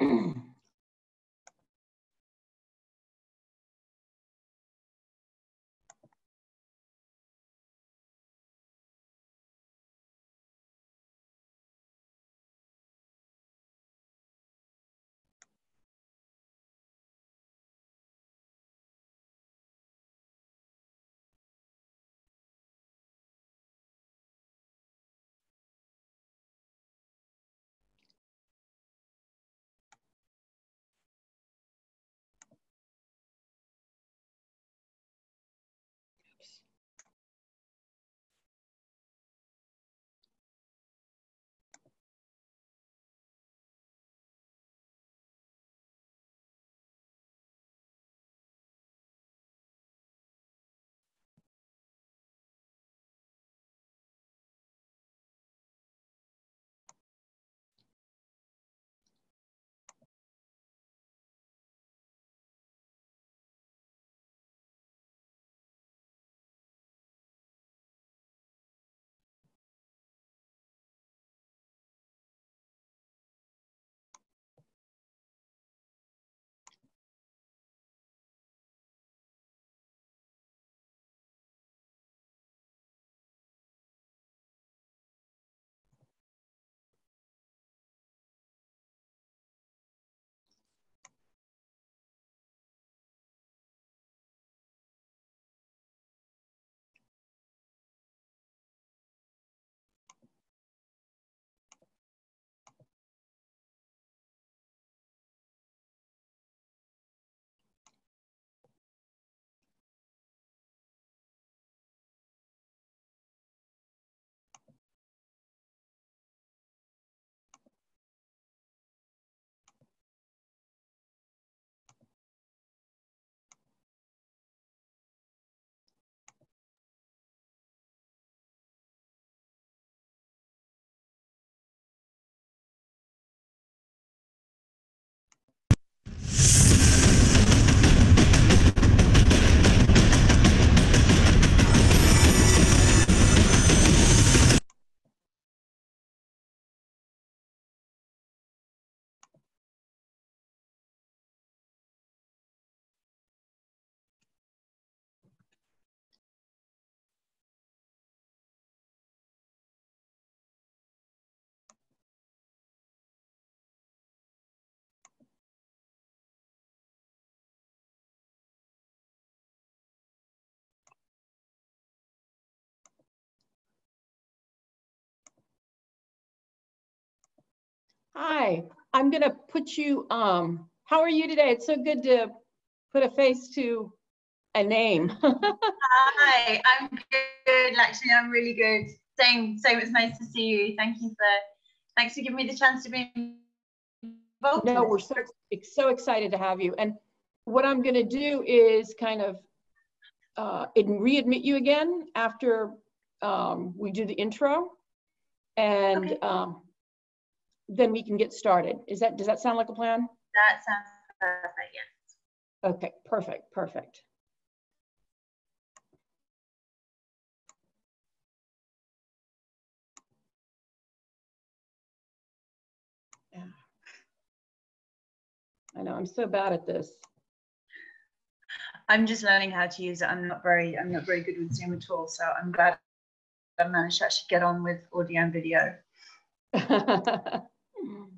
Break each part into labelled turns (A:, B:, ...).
A: Mm-hmm. Hi, I'm gonna put you, um, how are you today? It's so good to put a face to a name.
B: Hi, I'm good. Actually, I'm really good. Same, same. It's nice to see you. Thank you for, thanks for giving me the chance to be involved.
A: No, we're so, so excited to have you. And what I'm gonna do is kind of uh, readmit you again after um, we do the intro. And
B: Okay.
A: um, then we can get started. Is that, does that sound like a plan?
B: That sounds perfect. Yeah.
A: Okay, perfect, perfect. Yeah. I know, I'm so bad at this.
B: I'm just learning how to use it. I'm not very, I'm not very good with Zoom at all. So I'm glad I managed to actually get on with audio and video. Mm.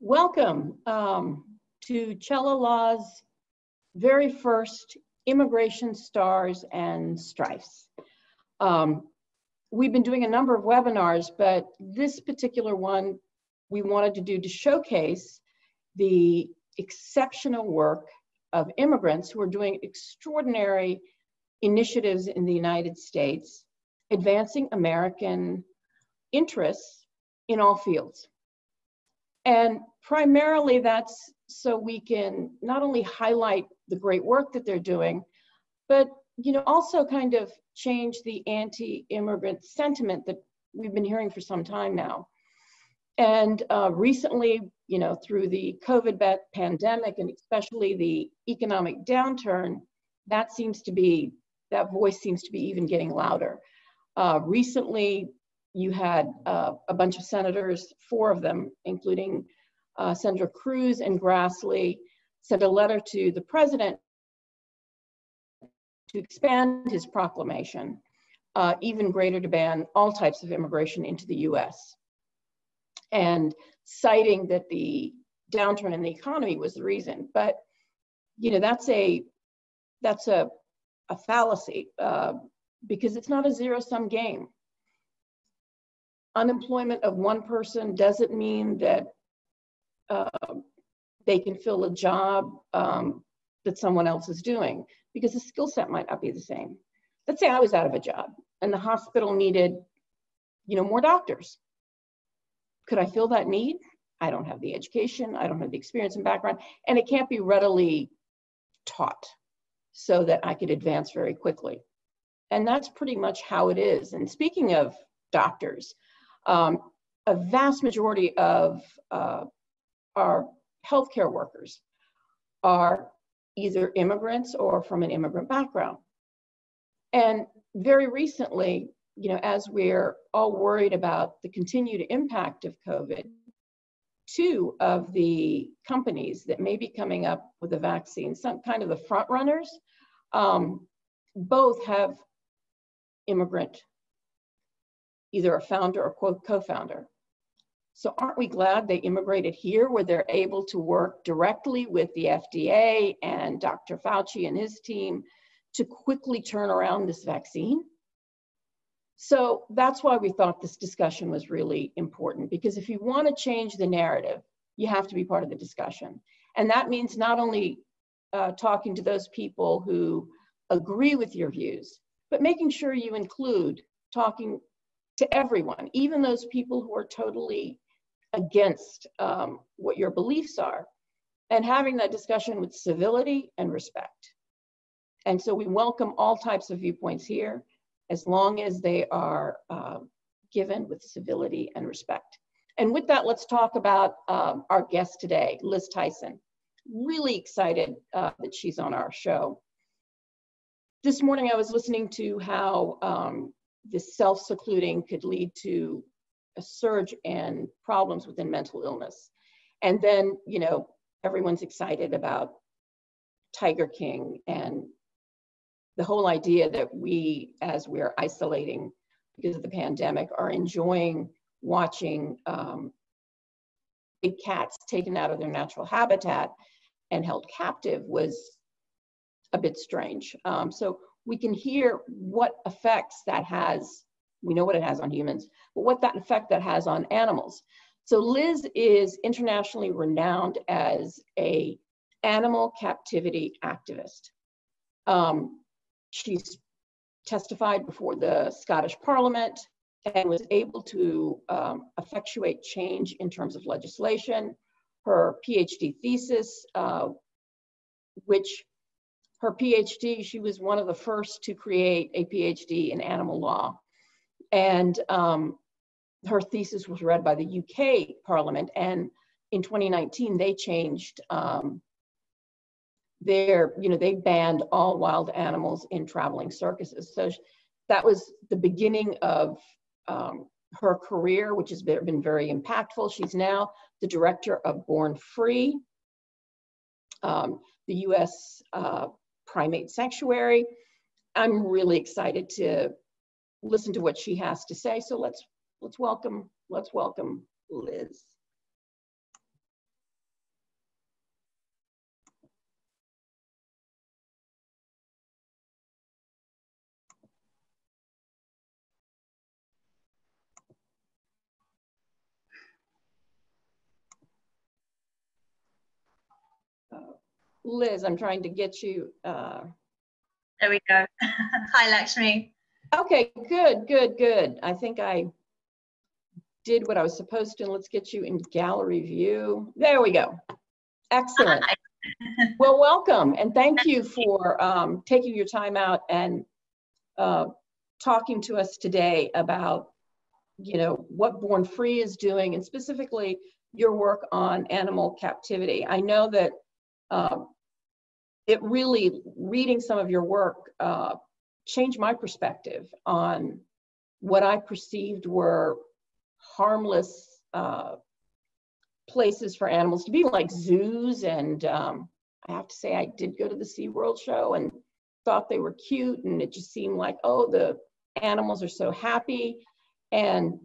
A: Welcome um, to Challa Law's very first Immigration Stars and Strifes. Um, we've been doing a number of webinars, but this particular one we wanted to do to showcase the exceptional work of immigrants who are doing extraordinary initiatives in the United States, advancing American interests in all fields. And primarily that's so we can not only highlight the great work that they're doing, but you know also kind of change the anti-immigrant sentiment that we've been hearing for some time now. And uh, recently, you know, through the COVID pandemic and especially the economic downturn, that seems to be, that voice seems to be even getting louder. Uh, recently, you had uh, a bunch of senators, four of them, including uh, Senator Cruz and Grassley, sent a letter to the president to expand his proclamation, uh, even greater to ban all types of immigration into the US. And citing that the downturn in the economy was the reason. But, you know, that's a, that's a, a fallacy uh, because it's not a zero sum game. Unemployment of one person doesn't mean that uh, they can fill a job um, that someone else is doing because the skill set might not be the same. Let's say I was out of a job and the hospital needed, you know, more doctors. Could I fill that need? I don't have the education, I don't have the experience and background, and it can't be readily taught so that I could advance very quickly. And that's pretty much how it is. And speaking of doctors, um, a vast majority of uh, our healthcare workers are either immigrants or from an immigrant background. And very recently, you know, as we're all worried about the continued impact of COVID, two of the companies that may be coming up with a vaccine, some kind of the front runners, um, both have immigrant, either a founder or co-founder. So aren't we glad they immigrated here where they're able to work directly with the FDA and Dr. Fauci and his team to quickly turn around this vaccine? So that's why we thought this discussion was really important because if you want to change the narrative, you have to be part of the discussion. And that means not only uh, talking to those people who agree with your views, but making sure you include talking to everyone, even those people who are totally against um, what your beliefs are, and having that discussion with civility and respect. And so we welcome all types of viewpoints here as long as they are uh, given with civility and respect. And with that, let's talk about um, our guest today, Liz Tyson. Really excited uh, that she's on our show. This morning I was listening to how um, this self-secluding could lead to a surge in problems within mental illness. And then, you know, everyone's excited about Tiger King and the whole idea that we, as we're isolating because of the pandemic, are enjoying watching um, big cats taken out of their natural habitat and held captive was a bit strange. Um, so we can hear what effects that has. We know what it has on humans, but what that effect that has on animals. So Liz is internationally renowned as a animal captivity activist. Um, She's testified before the Scottish Parliament and was able to um, effectuate change in terms of legislation. Her PhD thesis, uh, which her PhD, she was one of the first to create a PhD in animal law. And um, her thesis was read by the UK Parliament. And in 2019, they changed um, they're, you know, they banned all wild animals in traveling circuses. So that was the beginning of um, her career, which has been very impactful. She's now the director of Born Free, um, the US uh, Primate Sanctuary. I'm really excited to listen to what she has to say. So let's let's welcome let's welcome Liz. Liz, I'm trying to get you. Uh...
B: There we go. Hi, Lakshmi.
A: Okay, good, good, good. I think I did what I was supposed to. Let's get you in gallery view. There we go. Excellent. well, welcome and thank you for um, taking your time out and uh, talking to us today about, you know, what Born Free is doing and specifically your work on animal captivity. I know that um, it really, reading some of your work, uh, changed my perspective on what I perceived were harmless uh, places for animals to be, like zoos. And um, I have to say, I did go to the SeaWorld show and thought they were cute. And it just seemed like, oh, the animals are so happy. And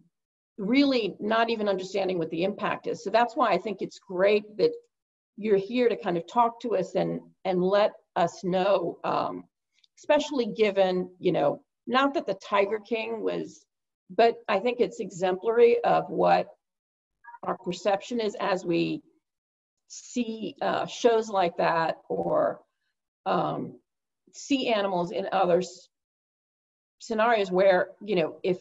A: really not even understanding what the impact is. So that's why I think it's great that you're here to kind of talk to us and and let us know, um, especially given you know not that the Tiger King was, but I think it's exemplary of what our perception is as we see uh, shows like that or um, see animals in other scenarios where you know if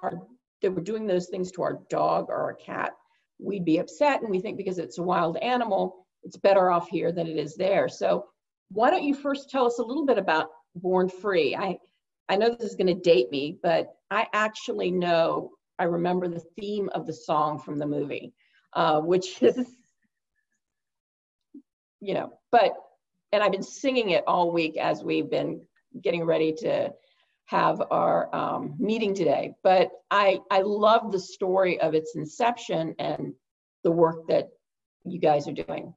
A: our they were doing those things to our dog or our cat, we'd be upset. And we think because it's a wild animal, it's better off here than it is there. So why don't you first tell us a little bit about Born Free? I, I know this is going to date me, but I actually know, I remember the theme of the song from the movie, uh, which is, you know, but, and I've been singing it all week as we've been getting ready to have our um, meeting today. But I, I love the story of its inception and the work that you guys are doing.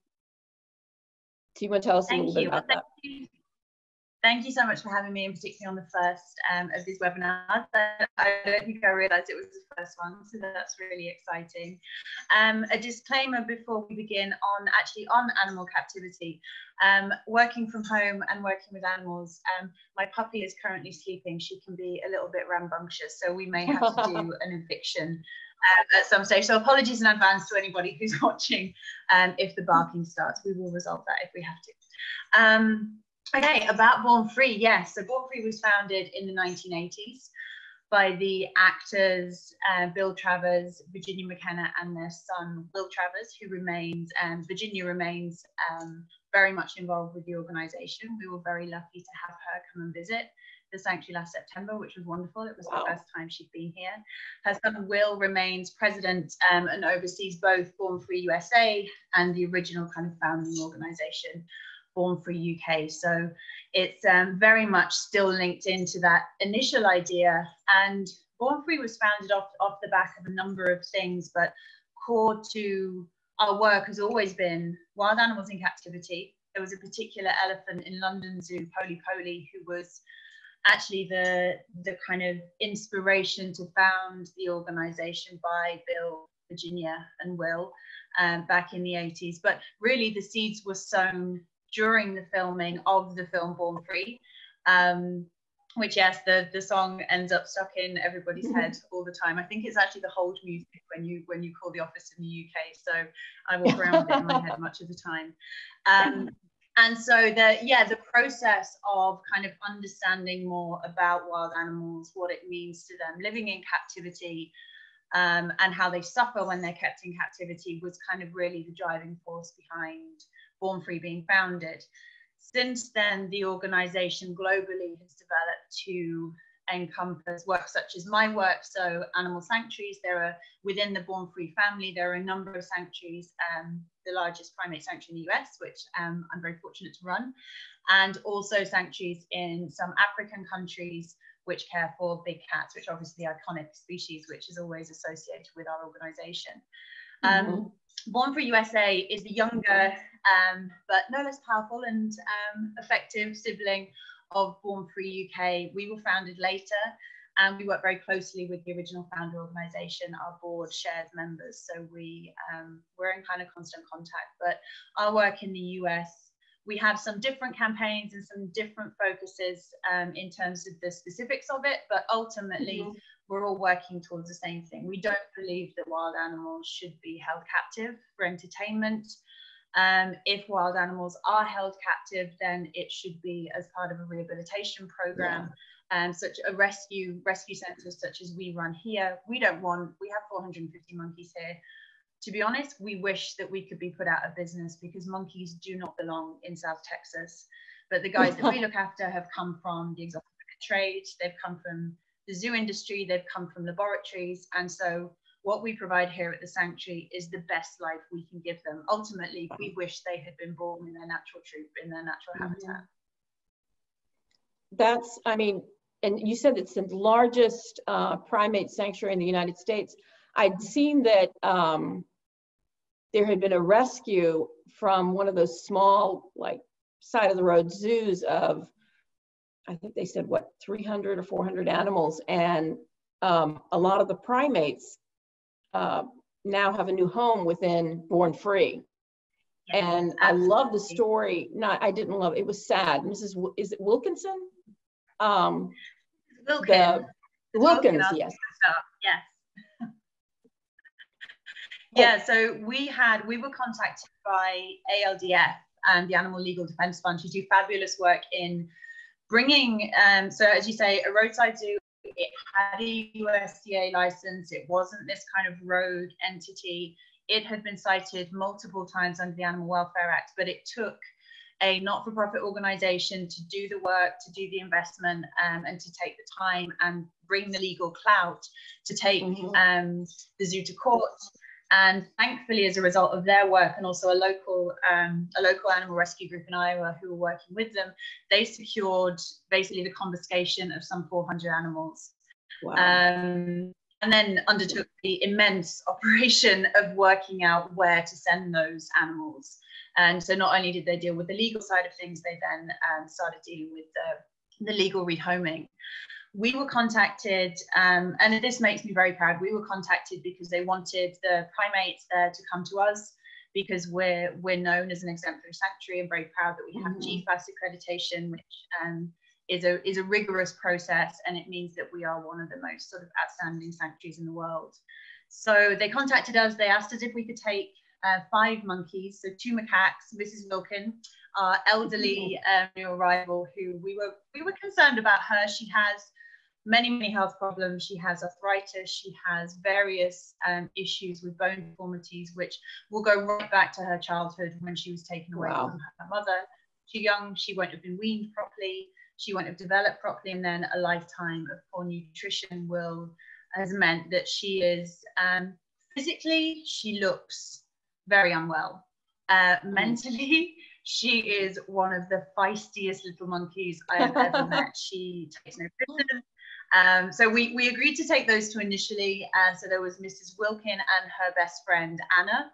A: Do you want to tell us Thank a little you. bit about well, that?
B: Thank you so much for having me, and particularly on the first um, of these webinars. I don't think I realised it was the first one, so that's really exciting. Um, a disclaimer before we begin on actually on animal captivity. Um, working from home and working with animals, um, my puppy is currently sleeping. She can be a little bit rambunctious, so we may have to do an eviction um, at some stage. So apologies in advance to anybody who's watching um, if the barking starts. We will resolve that if we have to. Um, Okay, about Born Free, yes. So Born Free was founded in the 1980s by the actors uh, Bill Travers, Virginia McKenna, and their son Will Travers, who remains, and um, Virginia remains um, very much involved with the organization. We were very lucky to have her come and visit the sanctuary last September, which was wonderful. It was wow. the first time she'd been here. Her son Will remains president um, and oversees both Born Free USA and the original kind of founding organization Born Free UK. So it's um, very much still linked into that initial idea. And Born Free was founded off, off the back of a number of things, but core to our work has always been wild animals in captivity. There was a particular elephant in London Zoo, Pole Pole, who was actually the the kind of inspiration to found the organization by Bill, Virginia, and Will um, back in the 80s. But really, the seeds were sown during the filming of the film Born Free. Um, which yes, the the song ends up stuck in everybody's head all the time. I think it's actually the hold music when you when you call the office in the UK. So I walk around with it in my head much of the time. Um, and so the yeah the process of kind of understanding more about wild animals, what it means to them living in captivity, um, and how they suffer when they're kept in captivity was kind of really the driving force behind Born Free being founded. Since then, the organization globally has developed to encompass work such as my work, so animal sanctuaries. There are within the Born Free family, there are a number of sanctuaries, um, the largest primate sanctuary in the US, which um, I'm very fortunate to run, and also sanctuaries in some African countries which care for big cats, which are obviously the iconic species, which is always associated with our organization. Um, mm -hmm. Born Free USA is the younger um, but no less powerful and um, effective sibling of Born Free UK. We were founded later and we work very closely with the original founder organization. Our board shares members, so we, um, we're in kind of constant contact. But our work in the US, we have some different campaigns and some different focuses um, in terms of the specifics of it, but ultimately, mm -hmm we're all working towards the same thing. We don't believe that wild animals should be held captive for entertainment. Um, if wild animals are held captive, then it should be as part of a rehabilitation program. Yeah. Um, such a rescue rescue centres such as we run here. We don't want. We have 450 monkeys here. To be honest, we wish that we could be put out of business because monkeys do not belong in South Texas. But the guys that we look after have come from the exotic trade. They've come from the zoo industry. They've come from laboratories, and so what we provide here at the sanctuary is the best life we can give them. Ultimately, we wish they had been born in their natural troop, in their natural mm-hmm. habitat.
A: That's, I mean, and you said it's the largest uh, primate sanctuary in the United States. I'd seen that um, there had been a rescue from one of those small, like side of the road zoos of, I think they said what, 300 or 400 animals. And um, a lot of the primates uh, now have a new home within Born Free. And. I love the story. Not, I didn't love it. It was sad. Mrs. W- is it Wilkinson?
B: Um, Wilkins.
A: The, Wilkins, yes.
B: Yes. yeah. So we had we were contacted by ALDF and the Animal Legal Defense Fund who do fabulous work in bringing. Um, so as you say, a roadside zoo it had a USDA license. It wasn't this kind of rogue entity. It had been cited multiple times under the Animal Welfare Act, but it took a not-for-profit organization to do the work, to do the investment, um, and to take the time and bring the legal clout to take mm-hmm. um, the zoo to court. And thankfully, as a result of their work and also a local um, a local animal rescue group in Iowa who were working with them, they secured basically the confiscation of some 400 animals. Wow. Um, and then undertook the immense operation of working out where to send those animals. And so not only did they deal with the legal side of things, they then um, started dealing with the, the legal rehoming we were contacted, um, and this makes me very proud. We were contacted because they wanted the primates there to come to us because we're we're known as an exemplary sanctuary and very proud that we have mm-hmm. GFAS accreditation, which um, is a is a rigorous process, and it means that we are one of the most sort of outstanding sanctuaries in the world. So they contacted us. They asked us if we could take uh, five monkeys, so two macaques, Mrs. Wilkin, our elderly mm-hmm. um, new arrival, who we were we were concerned about her. She has many, many health problems. She has arthritis. She has various um, issues with bone deformities, which will go right back to her childhood when she was taken away wow. from her mother. Too young. She won't have been weaned properly. She won't have developed properly. And then a lifetime of poor nutrition will has meant that she is um, physically, she looks very unwell. Uh, mm. mentally, she is one of the feistiest little monkeys I have ever met. She takes no prisoners. Um, so we, we agreed to take those two initially. Uh, so there was Mrs. Wilkin and her best friend, Anna.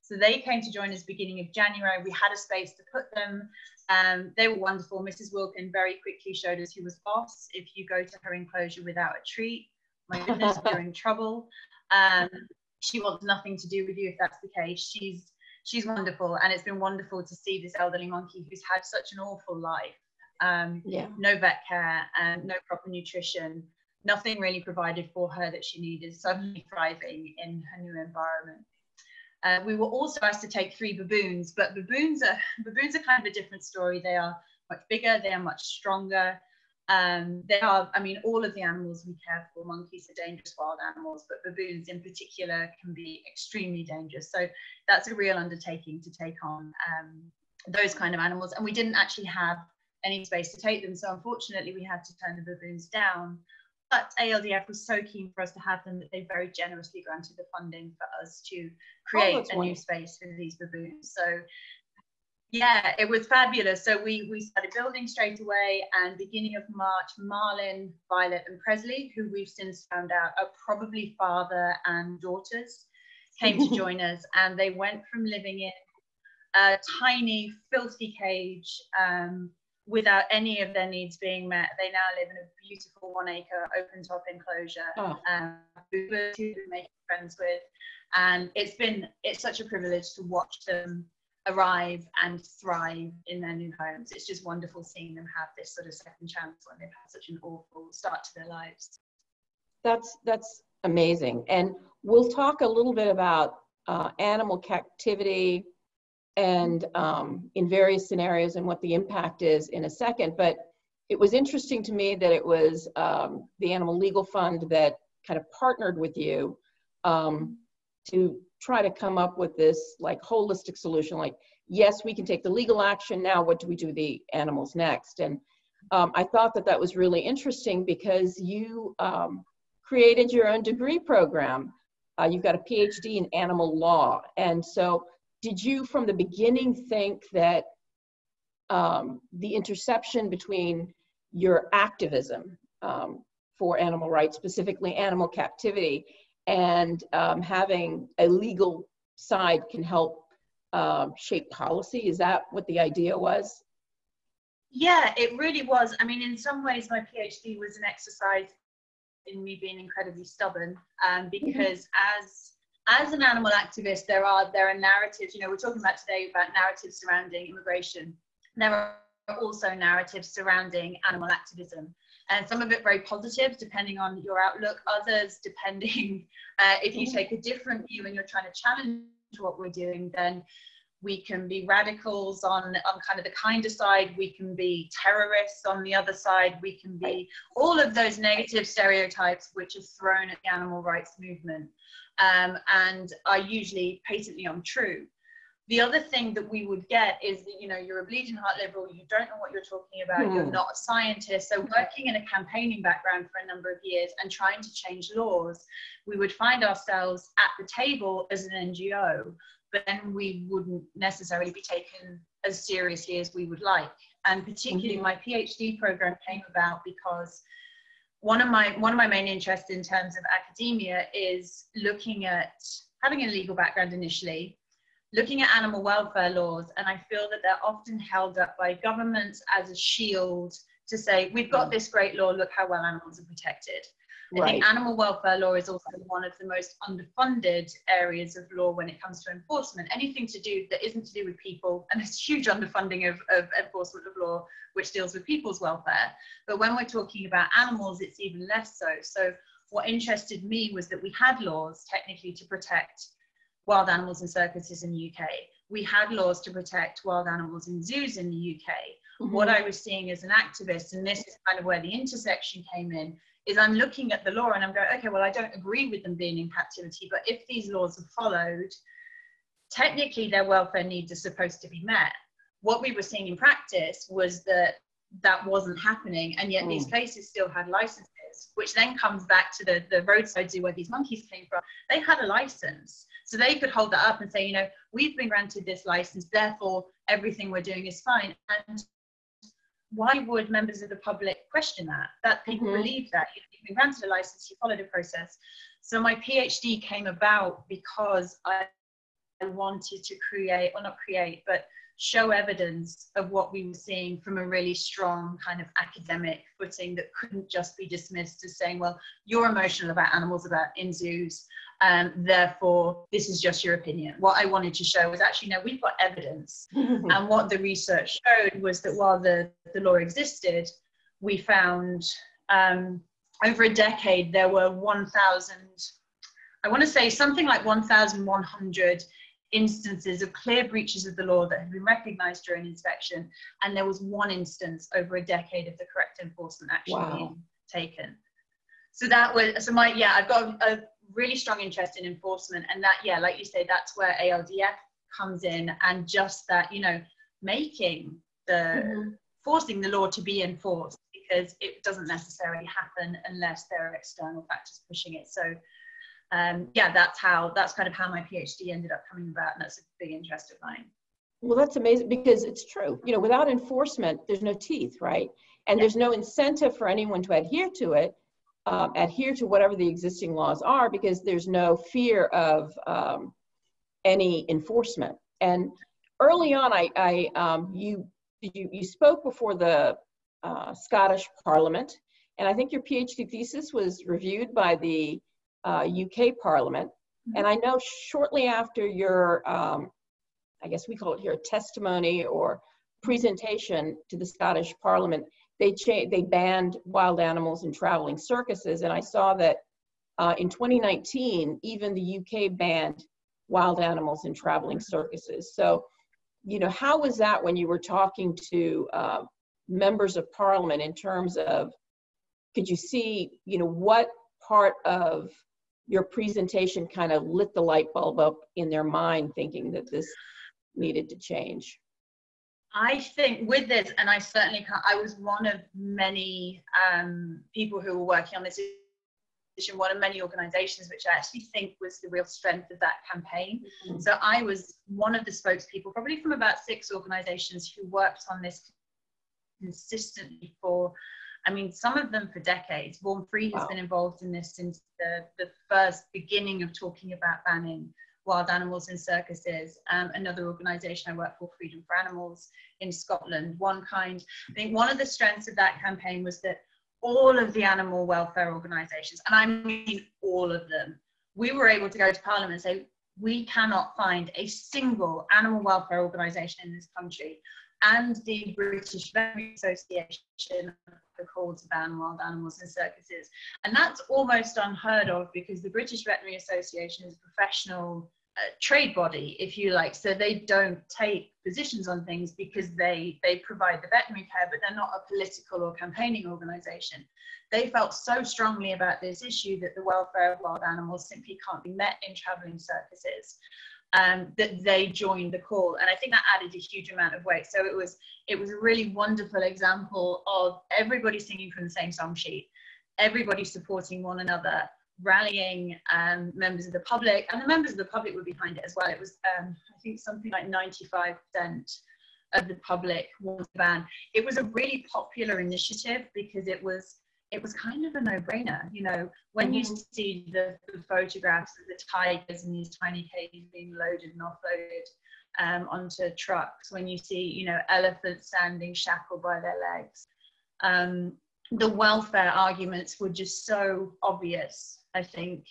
B: So they came to join us beginning of January. We had a space to put them. Um, they were wonderful. Mrs. Wilkin very quickly showed us who was boss. If you go to her enclosure without a treat, my goodness, you're in trouble. Um, she wants nothing to do with you if that's the case. She's she's wonderful, and it's been wonderful to see this elderly monkey who's had such an awful life um, yeah. no vet care and no proper nutrition, nothing really provided for her that she needed, suddenly thriving in her new environment. Uh, we were also asked to take three baboons, but baboons are baboons are kind of a different story. They are much bigger, they are much stronger. Um, they are, I mean, all of the animals we care for, monkeys are dangerous wild animals, but baboons in particular can be extremely dangerous. So that's a real undertaking to take on um, those kind of animals. And we didn't actually have any space to take them. So unfortunately, we had to turn the baboons down. But ALDF was so keen for us to have them that they very generously granted the funding for us to create oh, a new space for these baboons. So yeah, it was fabulous. So we we started building straight away, and beginning of March, Marlin, Violet, and Presley, who we've since found out are probably father and daughters, came to join us, and they went from living in a tiny, filthy cage um, without any of their needs being met. They now live in a beautiful one acre open top enclosure oh. um, who we're making friends with. And it's been, it's such a privilege to watch them arrive and thrive in their new homes. It's just wonderful seeing them have this sort of second chance when they've had such an awful start to their lives.
A: That's, that's amazing. And we'll talk a little bit about uh, animal captivity and um, in various scenarios and what the impact is in a second. But it was interesting to me that it was um, the Animal Legal Fund that kind of partnered with you um, to try to come up with this like holistic solution. Like, yes, we can take the legal action now. What do we do the animals next? And um, I thought that that was really interesting because you um, created your own degree program. Uh, you've got a PhD in animal law. And so, did you from the beginning think that um, the interception between your activism um, for animal rights, specifically animal captivity, and um, having a legal side can help um, shape policy? Is that what the idea was?
B: Yeah, it really was. I mean, in some ways, my PhD was an exercise in me being incredibly stubborn, um, mm-hmm. because mm-hmm. as as an animal activist, there are there are narratives. You know, we're talking about today about narratives surrounding immigration. There are also narratives surrounding animal activism, and some of it very positive, depending on your outlook. Others, depending uh, if you take a different view and you're trying to challenge what we're doing, then we can be radicals on, on kind of the kinder side, we can be terrorists on the other side, we can be all of those negative stereotypes which are thrown at the animal rights movement um, and are usually patently untrue. The other thing that we would get is that, you know, you're a bleeding heart liberal, you don't know what you're talking about, mm. you're hmm. not a scientist. So, working in a campaigning background for a number of years and trying to change laws, we would find ourselves at the table as an NGO but then we wouldn't necessarily be taken as seriously as we would like. And particularly, mm-hmm. my PhD program came about because one of my one of my main interests in terms of academia is looking at having a legal background initially, looking at animal welfare laws, and I feel that they're often held up by governments as a shield to say we've got mm. this great law, look how well animals are protected. I right. think animal welfare law is also one of the most underfunded areas of law when it comes to enforcement. Anything to do that isn't to do with people, and there's huge underfunding of, of enforcement of law which deals with people's welfare. But when we're talking about animals, it's even less so. So what interested me was that we had laws technically to protect wild animals in circuses in the UK. We had laws to protect wild animals in zoos in the UK. Mm-hmm. What I was seeing as an activist, and this is kind of where the intersection came in, is I'm looking at the law and I'm going, okay, well, I don't agree with them being in captivity, but if these laws are followed, technically their welfare needs are supposed to be met. What we were seeing in practice was that that wasn't happening, and yet mm. these places still had licenses, which then comes back to the, the roadside zoo where these monkeys came from. They had a license. So they could hold that up and say, you know, we've been granted this license, therefore everything we're doing is fine. And why would members of the public question that? That people mm-hmm. believe that you've been granted a license, you followed a process. So my PhD came about because I wanted to create, or not create, but show evidence of what we were seeing from a really strong kind of academic footing that couldn't just be dismissed as saying, well, you're emotional about animals about in zoos, um, therefore this is just your opinion. What I wanted to show was actually, no, we've got evidence. and what the research showed was that while the, the law existed, we found um, over a decade there were 1,000, I want to say something like 1,100 instances of clear breaches of the law that had been recognized during inspection, and there was one instance over a decade of the correct enforcement action wow. being taken. So that was so my yeah, I've got a, a, really strong interest in enforcement, and that yeah, like you say, that's where ALDF comes in, and just that you know making the mm-hmm. forcing the law to be enforced because it doesn't necessarily happen unless there are external factors pushing it. So um, yeah, that's how that's kind of how my PhD ended up coming about, and that's a big interest of mine.
A: Well, that's amazing because it's true. You know, without enforcement, there's no teeth, right? And yeah. there's no incentive for anyone to adhere to it, um, adhere to whatever the existing laws are, because there's no fear of um, any enforcement. And early on, I, I um, you you you spoke before the uh, Scottish Parliament, and I think your PhD thesis was reviewed by the uh, UK Parliament. Mm-hmm. And I know shortly after your, um, I guess we call it here, testimony or presentation to the Scottish Parliament, they cha- they banned wild animals in traveling circuses. And I saw that uh, in 2019, even the UK banned wild animals in traveling circuses. So you know, how was that when you were talking to uh, members of parliament in terms of, could you see, you know, what part of your presentation kind of lit the light bulb up in their mind thinking that this needed to change?
B: I think with this, and I certainly can't, I was one of many um, people who were working on this issue, one of many organizations, which I actually think was the real strength of that campaign. Mm-hmm. So I was one of the spokespeople, probably from about six organizations who worked on this consistently for, I mean, some of them for decades. Born Free has wow. been involved in this since the, the first beginning of talking about banning wild animals in circuses. Um, another organisation I work for, Freedom for Animals in Scotland, OneKind. I think one of the strengths of that campaign was that all of the animal welfare organisations, and I mean all of them, we were able to go to Parliament and say, we cannot find a single animal welfare organisation in this country and the British Veterinary Association the call to ban wild animals in circuses. And that's almost unheard of because the British Veterinary Association is a professional uh, trade body, if you like. So they don't take positions on things because they, they provide the veterinary care, but they're not a political or campaigning organization. They felt so strongly about this issue that the welfare of wild animals simply can't be met in traveling circuses um, that they joined the call, and I think that added a huge amount of weight. So it was it was a really wonderful example of everybody singing from the same song sheet, everybody supporting one another, rallying um, members of the public, and the members of the public were behind it as well. It was um, I think something like 95 percent of the public wanted the ban. It was a really popular initiative because it was it was kind of a no-brainer. You know, when mm-hmm. you see the, the, photographs of the tigers in these tiny cages being loaded and offloaded um, onto trucks, when you see, you know, elephants standing shackled by their legs, um, the welfare arguments were just so obvious. I think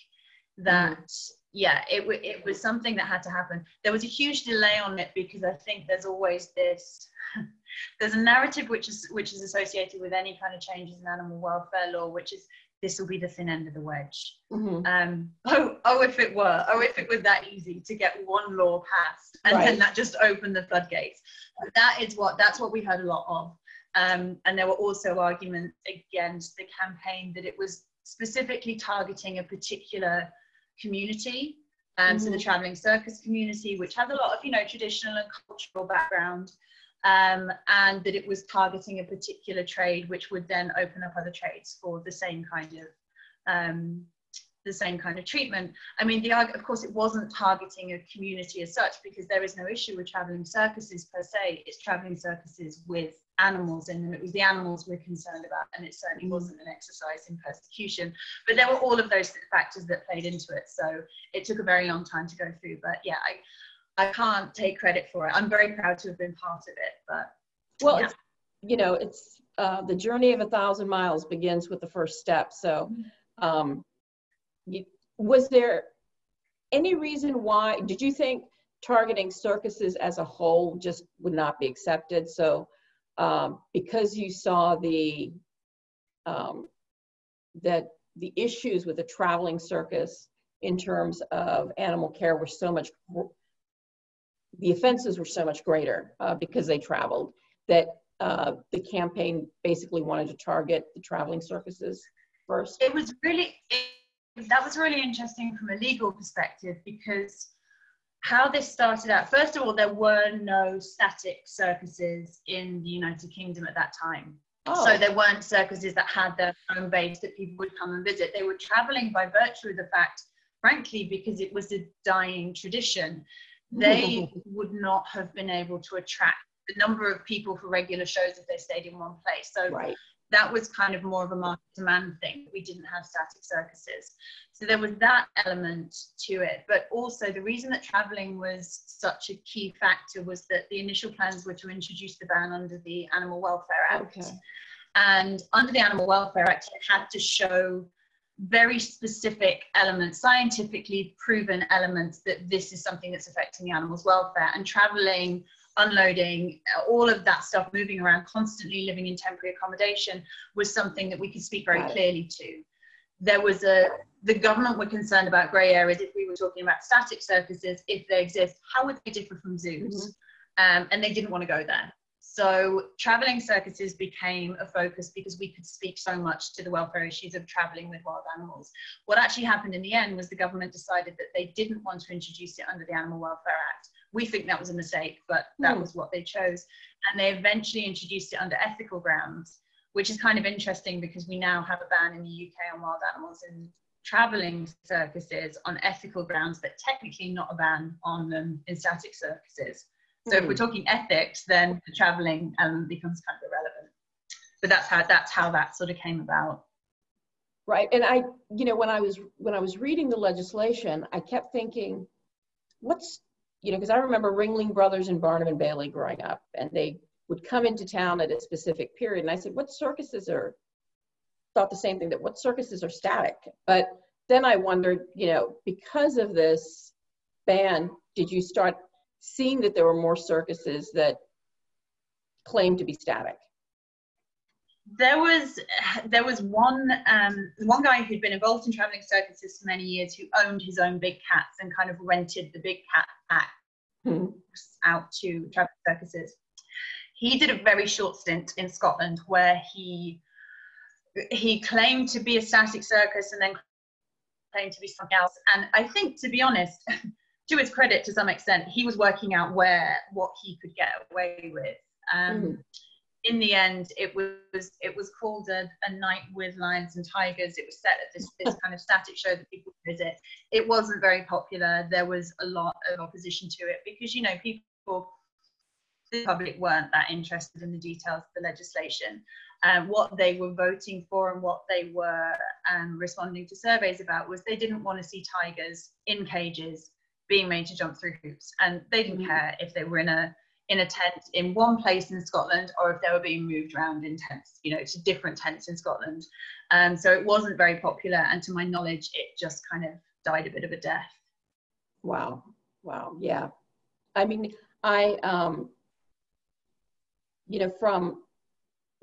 B: that. Mm. Yeah, it, w- it was something that had to happen. There was a huge delay on it because I think there's always this there's a narrative which is which is associated with any kind of changes in animal welfare law, which is this will be the thin end of the wedge. Mm-hmm. Um, oh, oh, if it were, oh, if it was that easy to get one law passed, and right. then that just opened the floodgates. That is what that's what we heard a lot of. Um, and there were also arguments against the campaign that it was specifically targeting a particular community. Um, mm-hmm. So the mm-hmm. traveling circus community, which has a lot of you know traditional and cultural background um, and that it was targeting a particular trade, which would then open up other trades for the same kind of um, the same kind of treatment. I mean, the of course, it wasn't targeting a community as such because there is no issue with traveling circuses per se. It's traveling circuses with animals in them. It was the animals we're concerned about, and it certainly wasn't an exercise in persecution. But there were all of those factors that played into it. So it took a very long time to go through. But yeah, I, I can't take credit for it. I'm very proud to have been part of it, but
A: well, yeah. you know, it's uh, the journey of a thousand miles begins with the first step. So, mm-hmm. um, you, was there any reason why? Did you think targeting circuses as a whole just would not be accepted? So, um, because you saw the um, that the issues with the traveling circus in terms of animal care were so much the offenses were so much greater uh, because they traveled that uh, the campaign basically wanted to target the traveling circuses first.
B: It was really, it, that was really interesting from a legal perspective because how this started out, first of all, there were no static circuses in the United Kingdom at that time. Oh. So there weren't circuses that had their own base that people would come and visit. They were traveling by virtue of the fact, frankly, because it was a dying tradition they would not have been able to attract the number of people for regular shows if they stayed in one place. So right. That was kind of more of a market demand thing. We didn't have static circuses. So there was that element to it. But also the reason that traveling was such a key factor was that the initial plans were to introduce the ban under the Animal Welfare Act. Okay. And under the Animal Welfare Act, it had to show very specific elements, scientifically proven elements that this is something that's affecting the animal's welfare and traveling, unloading, all of that stuff, moving around, constantly living in temporary accommodation was something that we could speak very clearly to. There was a, the government were concerned about grey areas if we were talking about static circuses, if they exist, how would they differ from zoos? Mm-hmm. um, and they didn't want to go there. So traveling circuses became a focus because we could speak so much to the welfare issues of traveling with wild animals. What actually happened in the end was the government decided that they didn't want to introduce it under the Animal Welfare Act. We think that was a mistake, but that mm. was what they chose. And they eventually introduced it under ethical grounds, which is kind of interesting because we now have a ban in the UK on wild animals in traveling circuses on ethical grounds, but technically not a ban on them in static circuses. So if we're hmm. talking ethics, then the traveling um, becomes kind of irrelevant. But that's how that's how that sort of came about.
A: Right, and I, you know, when I was when I was reading the legislation, I kept thinking, what's, you know, because I remember Ringling Brothers and Barnum and Bailey growing up, and they would come into town at a specific period, and I said, what circuses are? Thought the same thing that what circuses are static, but then I wondered, you know, because of this ban, did you start seeing that there were more circuses that claimed to be static?
B: There was there was one um, one guy who'd been involved in traveling circuses for many years who owned his own big cats and kind of rented the big cat packs hmm. out to traveling circuses. He did a very short stint in Scotland where he he claimed to be a static circus and then claimed to be something else. And I think, to be honest, to his credit, to some extent, he was working out where what he could get away with. Um, mm. In the end, it was it was called a, a, night with lions and tigers. It was set at this this kind of static show that people visit. It wasn't very popular. There was a lot of opposition to it because you know people the public weren't that interested in the details of the legislation. Um, what they were voting for and what they were um, responding to surveys about was they didn't want to see tigers in cages being made to jump through hoops and they didn't mm-hmm. care if they were in a in a tent in one place in Scotland or if they were being moved around in tents, you know, to different tents in Scotland. Um, so it wasn't very popular. And to my knowledge, it just kind of died a bit of a death.
A: Wow. Wow. Yeah. I mean, I, um, you know, from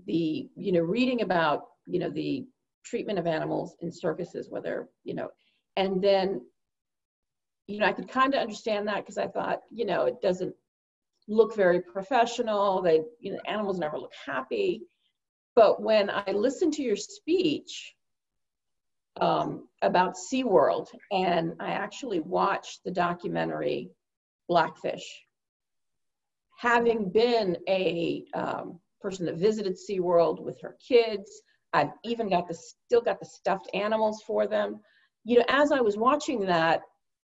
A: the, you know, reading about, you know, the treatment of animals in circuses, whether, you know, and then you know, I could kind of understand that because I thought, you know, it doesn't look very professional. They, you know, animals never look happy. But when I listened to your speech um, about SeaWorld, and I actually watched the documentary Blackfish, having been a um, person that visited SeaWorld with her kids, I've even got the still got the stuffed animals for them. You know, as I was watching that,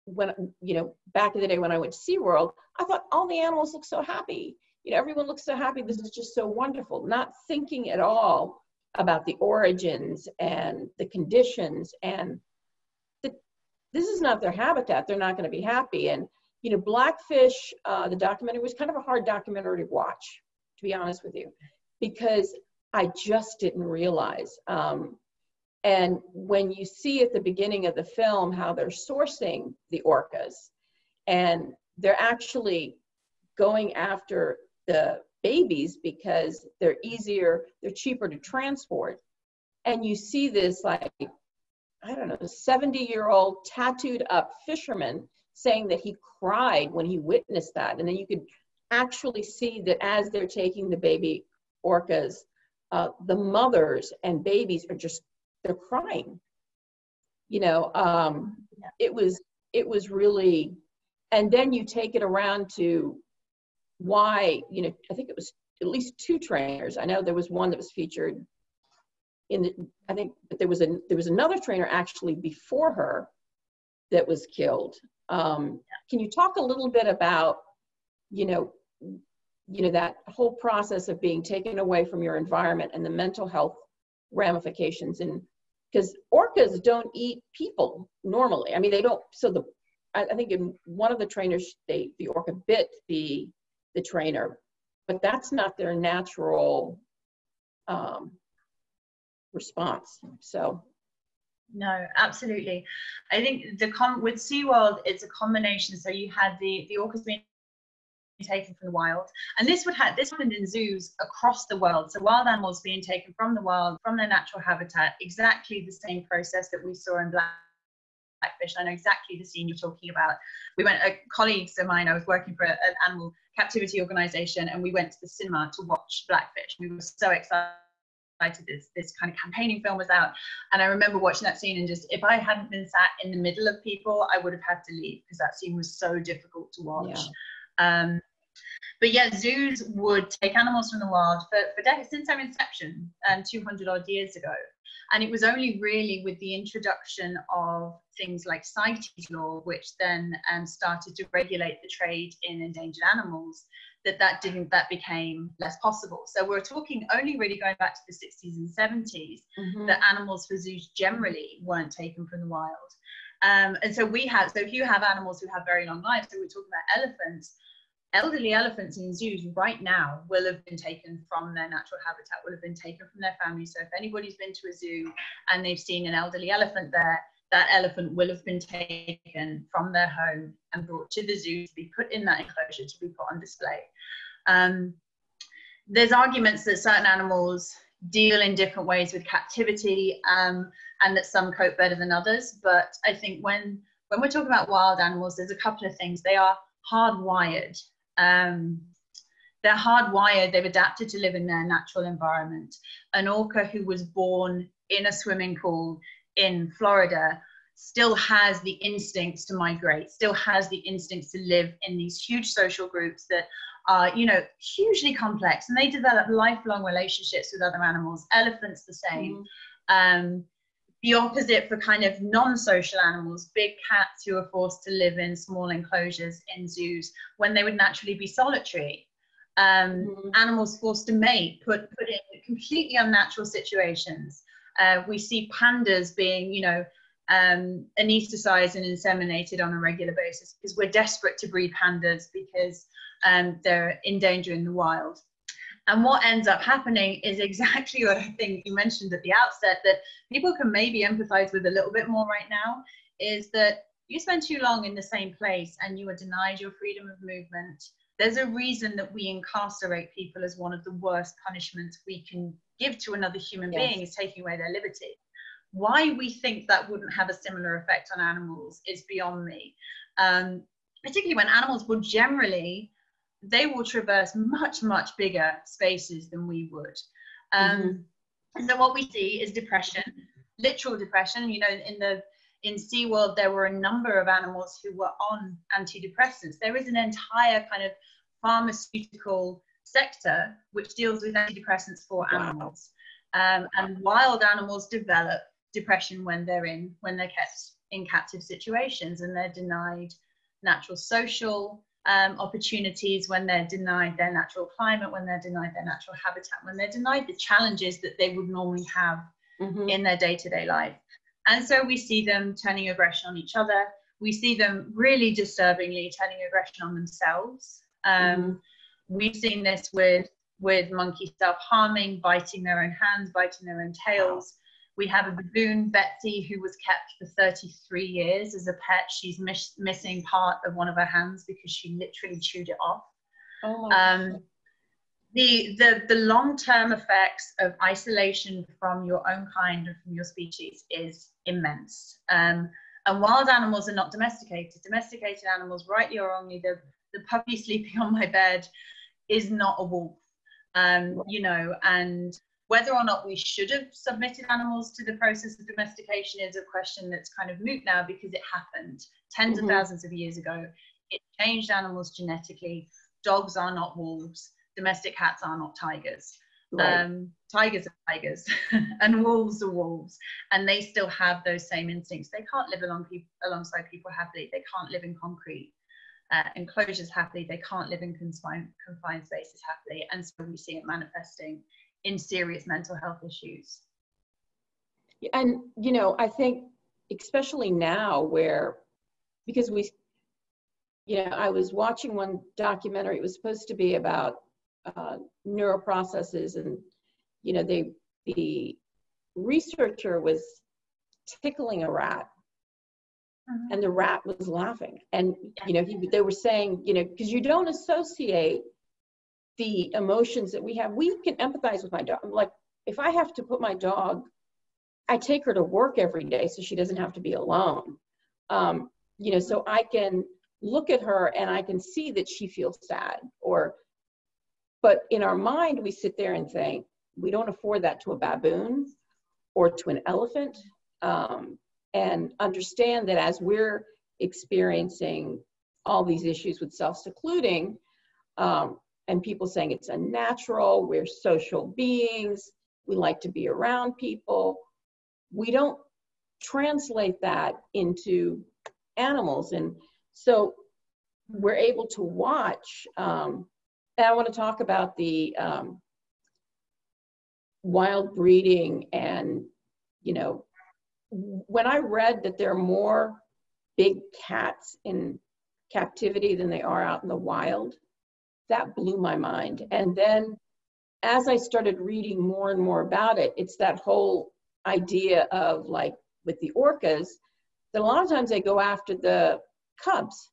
A: when you know back in the day when I went to SeaWorld, I thought all the animals look so happy. You know, everyone looks so happy. This is just so wonderful. Not thinking at all about the origins and the conditions and the, this is not their habitat. They're not going to be happy. And you know, Blackfish, uh, the documentary was kind of a hard documentary to watch, to be honest with you, because I just didn't realize um, and when you see at the beginning of the film how they're sourcing the orcas, and they're actually going after the babies because they're easier, they're cheaper to transport. And you see this like, I don't know, 70 year old tattooed up fisherman saying that he cried when he witnessed that. And then you could actually see that as they're taking the baby orcas, uh, the mothers and babies are just they're crying you know um, it was it was really and then you take it around to why you know i think it was at least two trainers. I know there was one that was featured in the, i think but there was a there was another trainer actually before her that was killed. Um, can you talk a little bit about you know you know that whole process of being taken away from your environment and the mental health ramifications and because orcas don't eat people normally. I mean, they don't. So the I, I think in one of the trainers, they the orca bit the the trainer, but that's not their natural um, response. So.
B: No, absolutely. I think the com with SeaWorld, it's a combination. So you had the the orcas being taken from the wild. And this would have this happened in zoos across the world. So wild animals being taken from the wild, from their natural habitat, exactly the same process that we saw in black blackfish. I know exactly the scene you're talking about. We went, uh, colleagues of mine, I was working for an animal captivity organization and we went to the cinema to watch Blackfish. We were so excited this this kind of campaigning film was out and i remember watching that scene and just if i hadn't been sat in the middle of people i would have had to leave because that scene was so difficult to watch yeah. um, but yeah zoos would take animals from the wild for, for decades since their inception um, 200 odd years ago. And it was only really with the introduction of things like CITES law, which then um, started to regulate the trade in endangered animals, that that didn't that became less possible. So we're talking only really going back to the 60s and 70s mm-hmm. that animals for zoos generally weren't taken from the wild. Um, and so we have so if you have animals who have very long lives so we're talking about elephants elderly elephants in zoos right now will have been taken from their natural habitat will have been taken from their families so if anybody's been to a zoo and they've seen an elderly elephant there that elephant will have been taken from their home and brought to the zoo to be put in that enclosure to be put on display. Um, there's arguments that certain animals deal in different ways with captivity um, and that some cope better than others. But I think when, when we're talking about wild animals, there's a couple of things. They are hardwired. Um, they're hardwired, they've adapted to live in their natural environment. An orca who was born in a swimming pool in Florida still has the instincts to migrate, still has the instincts to live in these huge social groups that are, you know, hugely complex and they develop lifelong relationships with other animals. Elephants, the same. Mm. Um, the opposite for kind of non-social animals, big cats who are forced to live in small enclosures in zoos when they would naturally be solitary. Um, mm. Animals forced to mate, put, put in completely unnatural situations. Uh, we see pandas being, you know, um, anesthetized and inseminated on a regular basis because we're desperate to breed pandas because um, they're in danger in the wild. And what ends up happening is exactly what I think you mentioned at the outset that people can maybe empathize with a little bit more right now is that you spend too long in the same place and you are denied your freedom of movement. There's a reason that we incarcerate people as one of the worst punishments we can give to another human yes. being is taking away their liberty. Why we think that wouldn't have a similar effect on animals is beyond me. Um, particularly when animals will generally, they will traverse much, much bigger spaces than we would. Um, mm-hmm. So what we see is depression, literal depression. You know, in the in SeaWorld, there were a number of animals who were on antidepressants. There is an entire kind of pharmaceutical sector which deals with antidepressants for wow. animals. Um, and wild animals develop depression when they're in when they're kept in captive situations and they're denied natural social um, opportunities when they're denied their natural climate when they're denied their natural habitat when they're denied the challenges that they would normally have mm-hmm. in their day-to-day life and so we see them turning aggression on each other we see them really disturbingly turning aggression on themselves um, mm-hmm We've seen this with with monkeys self-harming, biting their own hands, biting their own tails. We have a baboon, Betsy, who was kept for 33 years as a pet. She's miss, missing part of one of her hands because she literally chewed it off. Oh um, the the, the long-term effects of isolation from your own kind and from your species is immense. Um, and wild animals are not domesticated. Domesticated animals, rightly or wrongly, the, the puppy sleeping on my bed is not a wolf, um, you know, and whether or not we should have submitted animals to the process of domestication is a question that's kind of moot now because it happened 10s mm-hmm. of thousands of years ago. It changed animals genetically. Dogs are not wolves. Domestic cats are not tigers. Right. Um, tigers are tigers and wolves are wolves and they still have those same instincts they can't live along people alongside people happily they can't live in concrete uh, enclosures happily, they can't live in confined, confined spaces happily. And so we see it manifesting in serious mental health issues.
A: And, you know, I think especially now where, because we, you know, I was watching one documentary, it was supposed to be about uh, neuroprocesses and, you know, they, the researcher was tickling a rat Mm-hmm. and the rat was laughing and you know he, they were saying you know because you don't associate the emotions that we have. We can empathize with my dog. Like if i have to put my dog i take her to work every day so she doesn't have to be alone. Um, you know so i can look at her and I can see that she feels sad or but in our mind we sit there and think we don't afford that to a baboon or to an elephant um, and understand that as we're experiencing all these issues with self-secluding um, and people saying it's unnatural we're social beings we like to be around people we don't translate that into animals and so we're able to watch. Um, and I want to talk about the um, wild breeding and, you know, when I read that there are more big cats in captivity than they are out in the wild, that blew my mind. And then as I started reading more and more about it, it's that whole idea of like with the orcas, that a lot of times they go after the cubs.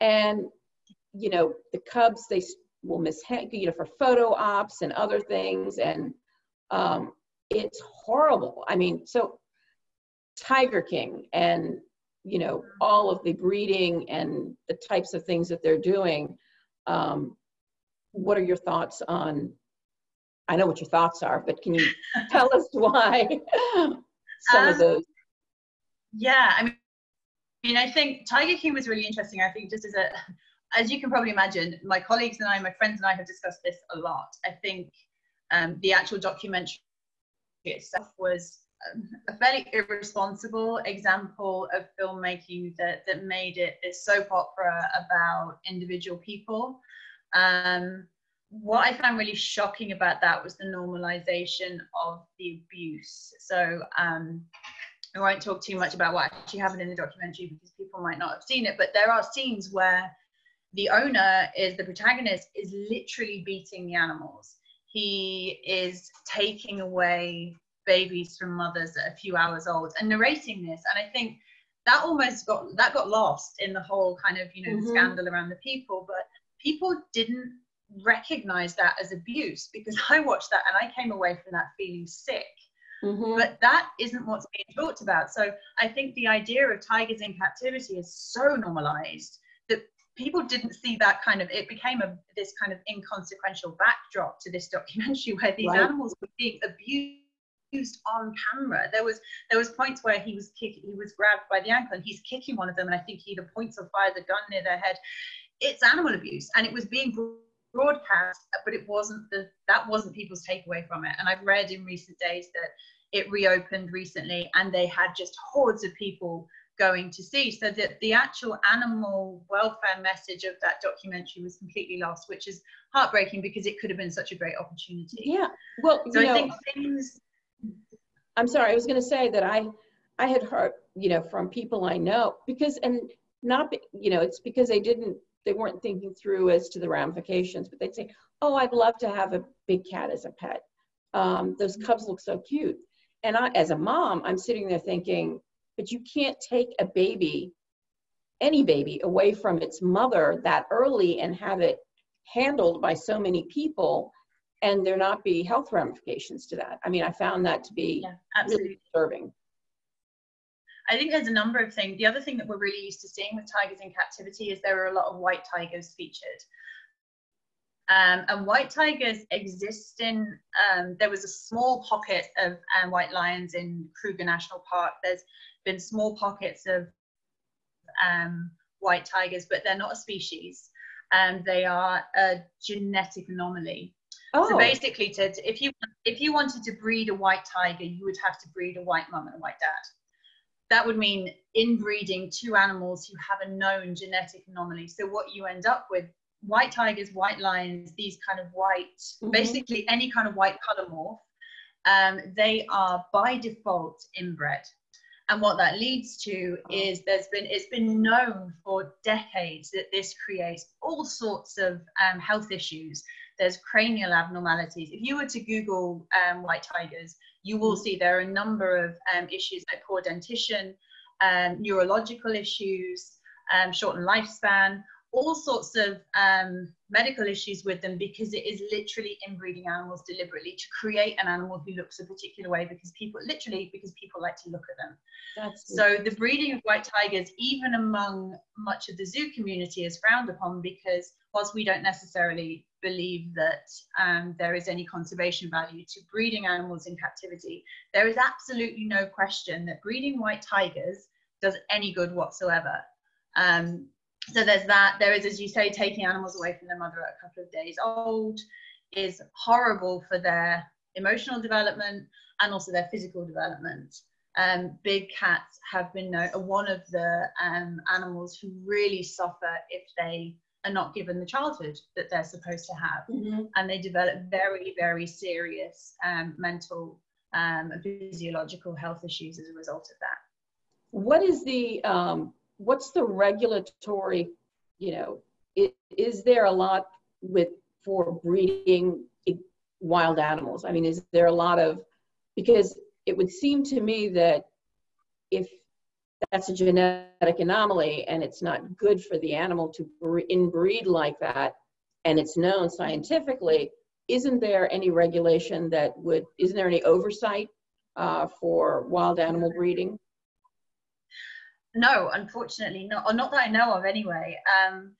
A: And, you know, the cubs, they will mishandle, you know, for photo ops and other things. And um, it's horrible. I mean, so Tiger King and, you know, all of the breeding and the types of things that they're doing. Um, what are your thoughts on? I know what your thoughts are, but can you tell us why some um, of those?
B: Yeah, I mean, I mean, I think Tiger King was really interesting. I think just as a, as you can probably imagine, my colleagues and I, my friends and I have discussed this a lot. I think um, the actual documentary itself was a fairly irresponsible example of filmmaking that, that made it this soap opera about individual people. Um, what I found really shocking about that was the normalization of the abuse. So um, I won't talk too much about what actually happened in the documentary because people might not have seen it, but there are scenes where the owner is the protagonist is literally beating the animals. He is taking away babies from mothers at a few hours old and narrating this. And I think that almost got that got lost in the whole kind of you know mm-hmm. scandal around the people, but people didn't recognize that as abuse because I watched that and I came away from that feeling sick Mm-hmm. But that isn't what's being talked about. So I think the idea of tigers in captivity is so normalized that people didn't see that kind of it became a this kind of inconsequential backdrop to this documentary where these right. animals were being abused on camera. There was there was points where he was kick, he was grabbed by the ankle and he's kicking one of them and I think he either points or fires a gun near their head. It's animal abuse and it was being broadcast, but it wasn't the that wasn't people's takeaway from it. And I've read in recent days that it reopened recently and they had just hordes of people going to see. So that the actual animal welfare message of that documentary was completely lost, which is heartbreaking because it could have been such a great opportunity.
A: Yeah. Well,
B: so I
A: know,
B: think things.
A: I'm sorry. I was going to say that I, I had heard, you know, from people I know because and not, you know, it's because they didn't they weren't thinking through as to the ramifications, but they'd say, "Oh, I'd love to have a big cat as a pet. Um, those cubs look so cute." And I, as a mom, I'm sitting there thinking, "But you can't take a baby, any baby, away from its mother that early and have it handled by so many people." And there not be health ramifications to that. I mean, I found that to be yeah, really disturbing.
B: I think there's a number of things. The other thing that we're really used to seeing with tigers in captivity is there are a lot of white tigers featured. Um, and white tigers exist in, um, there was a small pocket of um, white lions in Kruger National Park. There's been small pockets of um, white tigers, but they're not a species. And they are a genetic anomaly. Oh. So basically, to, if you if you wanted to breed a white tiger, you would have to breed a white mum and a white dad that would mean inbreeding two animals who have a known genetic anomaly. So what you end up with, white tigers, white lions, these kind of white, mm-hmm. basically any kind of white color morph, um, they are by default inbred. And what that leads to is there's been it's been known for decades that this creates all sorts of um, health issues. There's cranial abnormalities. If you were to Google um, white tigers, you will see there are a number of um, issues like poor dentition, um, neurological issues, um, shortened lifespan, all sorts of um, medical issues with them because it is literally inbreeding animals deliberately to create an animal who looks a particular way because people literally because people like to look at them. That's so the breeding of white tigers, even among much of the zoo community, is frowned upon because whilst we don't necessarily believe that um, there is any conservation value to breeding animals in captivity, there is absolutely no question that breeding white tigers does any good whatsoever. Um, so there's that. There is, as you say, taking animals away from their mother at a couple of days old is horrible for their emotional development and also their physical development. Um, big cats have been known, one of the um, animals who really suffer if they are not given the childhood that they're supposed to have. Mm-hmm. And they develop very, very serious um, mental um, and physiological health issues as a result of that.
A: What is the um, what's the regulatory, you know, it, is there a lot with for breeding wild animals? I mean, is there a lot of, because it would seem to me that if that's a genetic anomaly and it's not good for the animal to inbreed like that, and it's known scientifically, isn't there any regulation that would, isn't there any oversight uh, for wild animal breeding?
B: no, unfortunately, not, or not that I know of anyway. Um,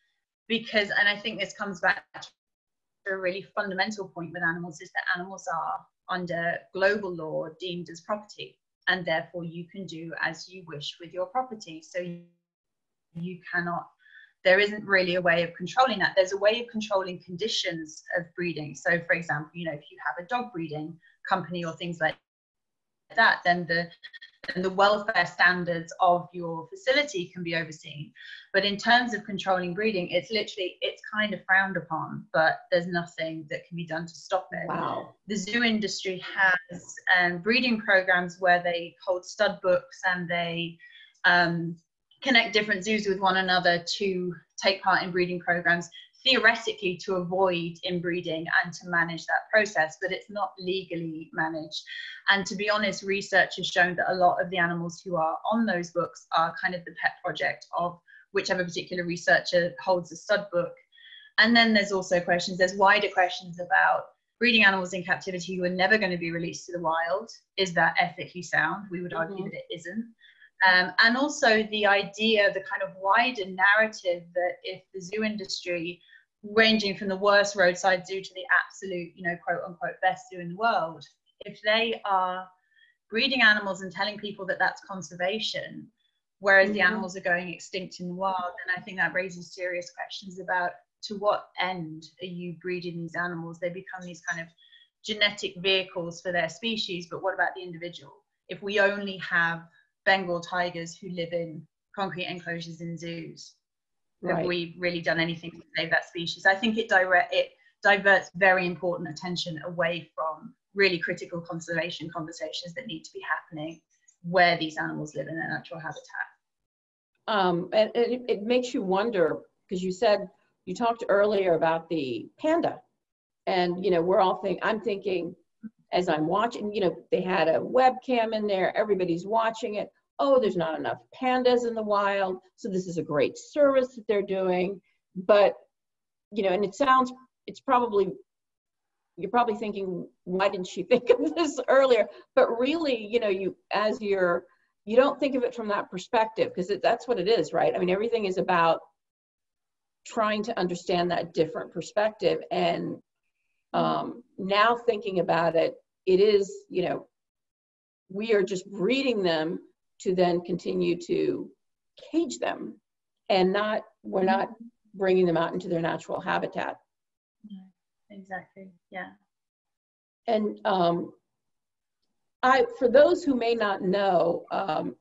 B: because, and I think this comes back to a really fundamental point with animals is that animals are under global law deemed as property, and therefore you can do as you wish with your property. So you cannot there isn't really a way of controlling that. There's a way of controlling conditions of breeding. So, for example, you know, if you have a dog breeding company or things like that, then the and the welfare standards of your facility can be overseen. But in terms of controlling breeding, it's literally it's kind of frowned upon, but there's nothing that can be done to stop it.
A: Wow.
B: The zoo industry has um, breeding programs where they hold stud books and they um, connect different zoos with one another to take part in breeding programs theoretically to avoid inbreeding and to manage that process, but it's not legally managed. And to be honest, research has shown that a lot of the animals who are on those books are kind of the pet project of whichever particular researcher holds the stud book. And then there's also questions, there's wider questions about breeding animals in captivity who are never going to be released to the wild. Is that ethically sound? We would argue mm-hmm. that it isn't. Um, and also the idea, the kind of wider narrative that if the zoo industry ranging from the worst roadside zoo to the absolute, you know, quote unquote best zoo in the world, if they are breeding animals and telling people that that's conservation, whereas mm-hmm. the animals are going extinct in the wild, then I think that raises serious questions about to what end are you breeding these animals? They become these kind of genetic vehicles for their species, but what about the individual? If we only have Bengal tigers who live in concrete enclosures in zoos, right. have we really done anything to save that species? I think it direct it diverts very important attention away from really critical conservation conversations that need to be happening where these animals live in their natural habitat.
A: Um, and, and it, it makes you wonder because you said you talked earlier about the panda, and you know we're all think I'm thinking as I'm watching, you know, they had a webcam in there, everybody's watching it oh, there's not enough pandas in the wild, so this is a great service that they're doing. But, you know, and it sounds, it's probably, you're probably thinking, why didn't she think of this earlier? But really, you know, you, as you're, you don't think of it from that perspective because that's what it is, right? I mean, everything is about trying to understand that different perspective. And um, now thinking about it, it is, you know, we are just breeding them to then continue to cage them and not we're mm-hmm. not bringing them out into their natural habitat
B: exactly yeah
A: and um, i for those who may not know um,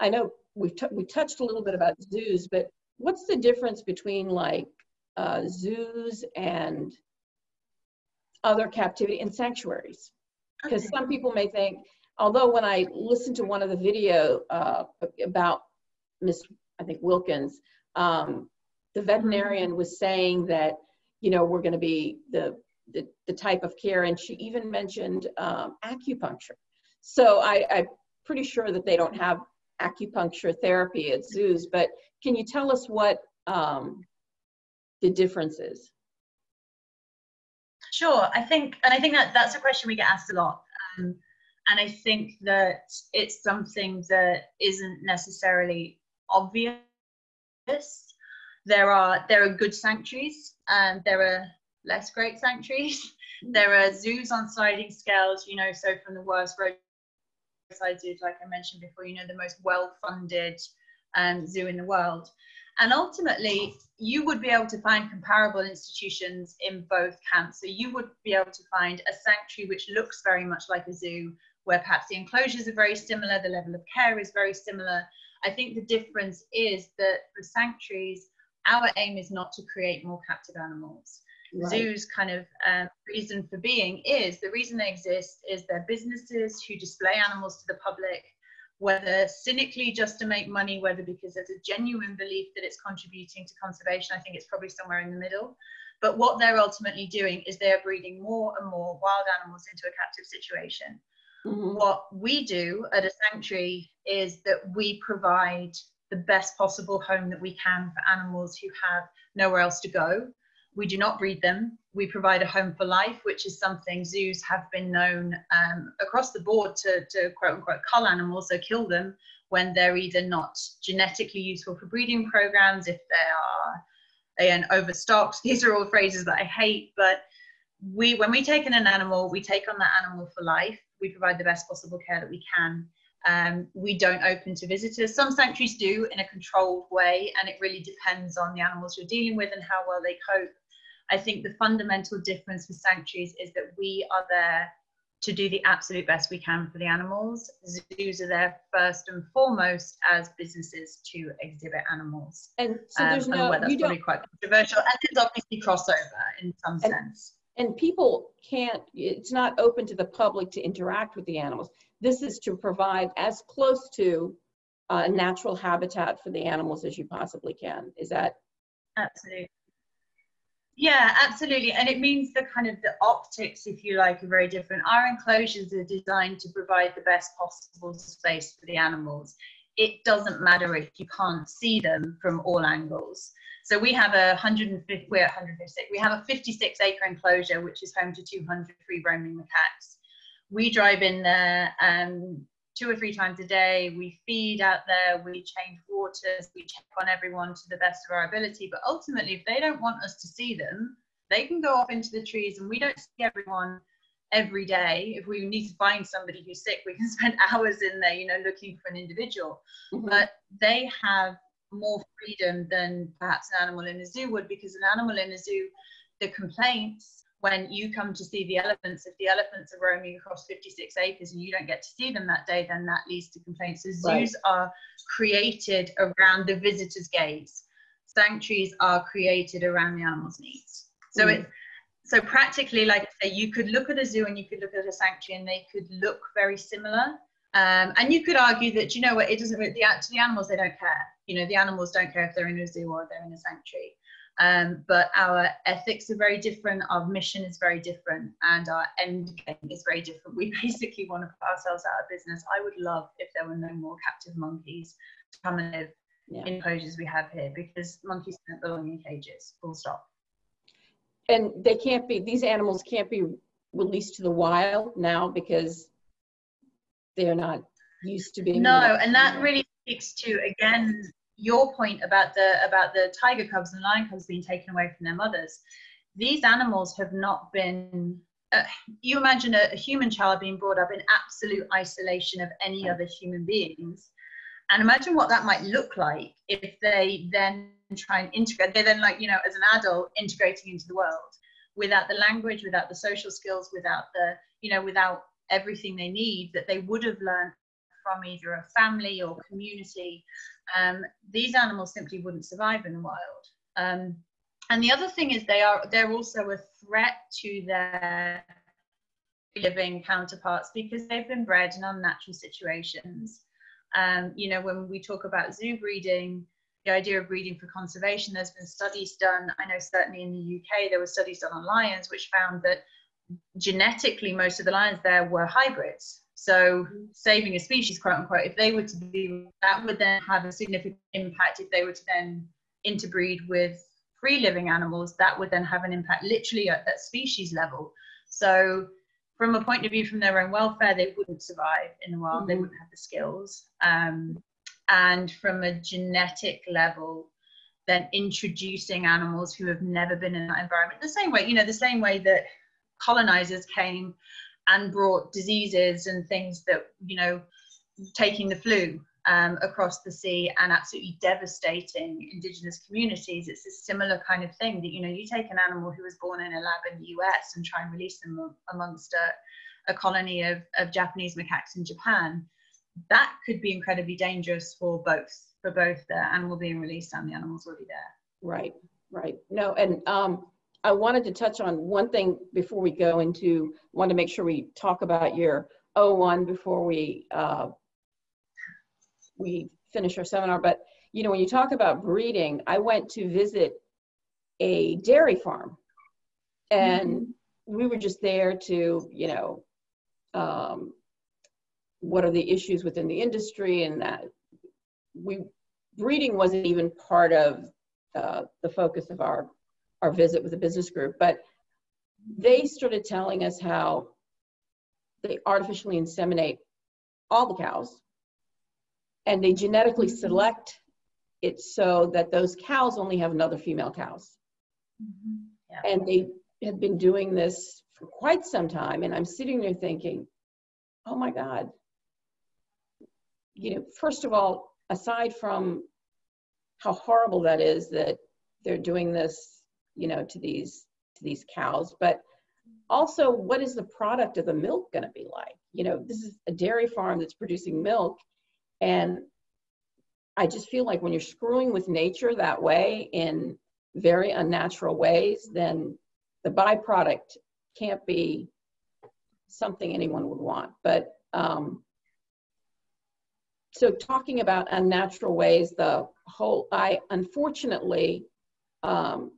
A: i know we've we touched a little bit about zoos but what's the difference between like uh, zoos and other captivity and sanctuaries because okay. some people may think although when I listened to one of the video uh, about Miss, I think Wilkins, um, the veterinarian was saying that, you know, we're going to be the, the, the, type of care, and she even mentioned um, acupuncture. So I, I'm pretty sure that they don't have acupuncture therapy at zoos, but can you tell us what um, the difference is?
B: Sure, I think, and I think that that's a question we get asked a lot. Um, and I think that it's something that isn't necessarily obvious. There are there are good sanctuaries, and there are less great sanctuaries. there are zoos on sliding scales, you know, so from the worst roadside zoos, like I mentioned before, you know, the most well-funded um, zoo in the world. And ultimately, you would be able to find comparable institutions in both camps. So you would be able to find a sanctuary which looks very much like a zoo, where perhaps the enclosures are very similar, the level of care is very similar. I think the difference is that for sanctuaries, our aim is not to create more captive animals. Right. Zoos kind of um, reason for being is the reason they exist is they're businesses who display animals to the public whether cynically just to make money, whether because there's a genuine belief that it's contributing to conservation. I think it's probably somewhere in the middle. But what they're ultimately doing is they're breeding more and more wild animals into a captive situation. Mm-hmm. What we do at a sanctuary is that we provide the best possible home that we can for animals who have nowhere else to go. We do not breed them. We provide a home for life, which is something zoos have been known um, across the board to, to quote unquote cull animals, so kill them when they're either not genetically useful for breeding programs, if they are again overstocked. These are all phrases that I hate, but we when we take in an animal, we take on that animal for life. We provide the best possible care that we can. Um, we don't open to visitors. Some sanctuaries do in a controlled way, and it really depends on the animals you're dealing with and how well they cope. I think the fundamental difference with sanctuaries is that we are there to do the absolute best we can for the animals. Zoos are there first and foremost as businesses to exhibit animals.
A: And so there's um, no,
B: that's
A: you
B: probably
A: don't,
B: quite controversial. And there's obviously crossover in some
A: and,
B: sense.
A: And people can't, it's not open to the public to interact with the animals. This is to provide as close to a natural habitat for the animals as you possibly can. Is that?
B: Absolutely. Yeah, absolutely. And it means the kind of the optics, if you like, are very different. Our enclosures are designed to provide the best possible space for the animals. It doesn't matter if you can't see them from all angles. So we have a 150, we're 156, we have a 56 acre enclosure, which is home to 200 free roaming macaques. We drive in there um, two or three times a day. We feed out there, we change waters, we check on everyone to the best of our ability. But ultimately, if they don't want us to see them, they can go off into the trees and we don't see everyone every day. If we need to find somebody who's sick, we can spend hours in there, you know, looking for an individual. Mm-hmm. But they have more freedom than perhaps an animal in a zoo would because an animal in a zoo, the complaints when you come to see the elephants, if the elephants are roaming across 56 acres and you don't get to see them that day, then that leads to complaints. So zoos right. are created around the visitor's gaze. Sanctuaries are created around the animal's needs. So mm. it so practically, like I say, you could look at a zoo and you could look at a sanctuary and they could look very similar. Um, and you could argue that you know what it doesn't the, to the animals they don't care. You know the animals don't care if they're in a zoo or they're in a sanctuary. Um, but our ethics are very different, our mission is very different, and our end game is very different. We basically want to put ourselves out of business. I would love if there were no more captive monkeys to come and live yeah. in enclosures we have here because monkeys don't belong in cages, full stop.
A: And they can't be, these animals can't be released to the wild now because they're not used to being.
B: No, and that really speaks to, again, your point about the about the tiger cubs and lion cubs being taken away from their mothers. These animals have not been uh, you imagine a, a, human child being brought up in absolute isolation of any other human beings. And imagine what that might look like if they then try and integrate they're then like you know as an adult integrating into the world without the language without the social skills without the you know without everything they need that they would have learned from either a family or community, um, these animals simply wouldn't survive in the wild. Um, and the other thing is they are they're also a threat to their living counterparts because they've been bred in unnatural situations. Um, you know, when we talk about zoo breeding, the idea of breeding for conservation, there's been studies done. I know certainly in the UK there were studies done on lions which found that genetically most of the lions there were hybrids. So saving a species, quote unquote, if they were to be, that would then have a significant impact if they were to then interbreed with free living animals, that would then have an impact literally at that species level. So from a point of view from their own welfare, they wouldn't survive in the wild. Mm-hmm. They wouldn't have the skills. Um, and from a genetic level, then introducing animals who have never been in that environment, the same way, you know, the same way that colonizers came and brought diseases and things that, you know, taking the flu um, across the sea and absolutely devastating indigenous communities. It's a similar kind of thing that, you know, you take an animal who was born in a lab in the US and try and release them amongst a, a colony of, of Japanese macaques in Japan. That could be incredibly dangerous for both, for both the animal being released and the animals already there.
A: Right, right. No, and um, I wanted to touch on one thing before we go into, want to make sure we talk about your O1 before we uh, we finish our seminar. But you know, when you talk about breeding, I went to visit a dairy farm, and mm-hmm. we were just there to you know, um, what are the issues within the industry, and that we breeding wasn't even part of uh, the focus of our our visit with the business group, but they started telling us how they artificially inseminate all the cows and they genetically select it so that those cows only have another female cows. Mm-hmm. Yeah. And they have been doing this for quite some time. And I'm sitting there thinking, oh my God. You know, first of all, aside from how horrible that is that they're doing this, you know, to these to these cows, but also what is the product of the milk going to be like? You know, this is a dairy farm that's producing milk and I just feel like when you're screwing with nature that way in very unnatural ways, then the byproduct can't be something anyone would want. But um, so talking about unnatural ways, the whole, I unfortunately um,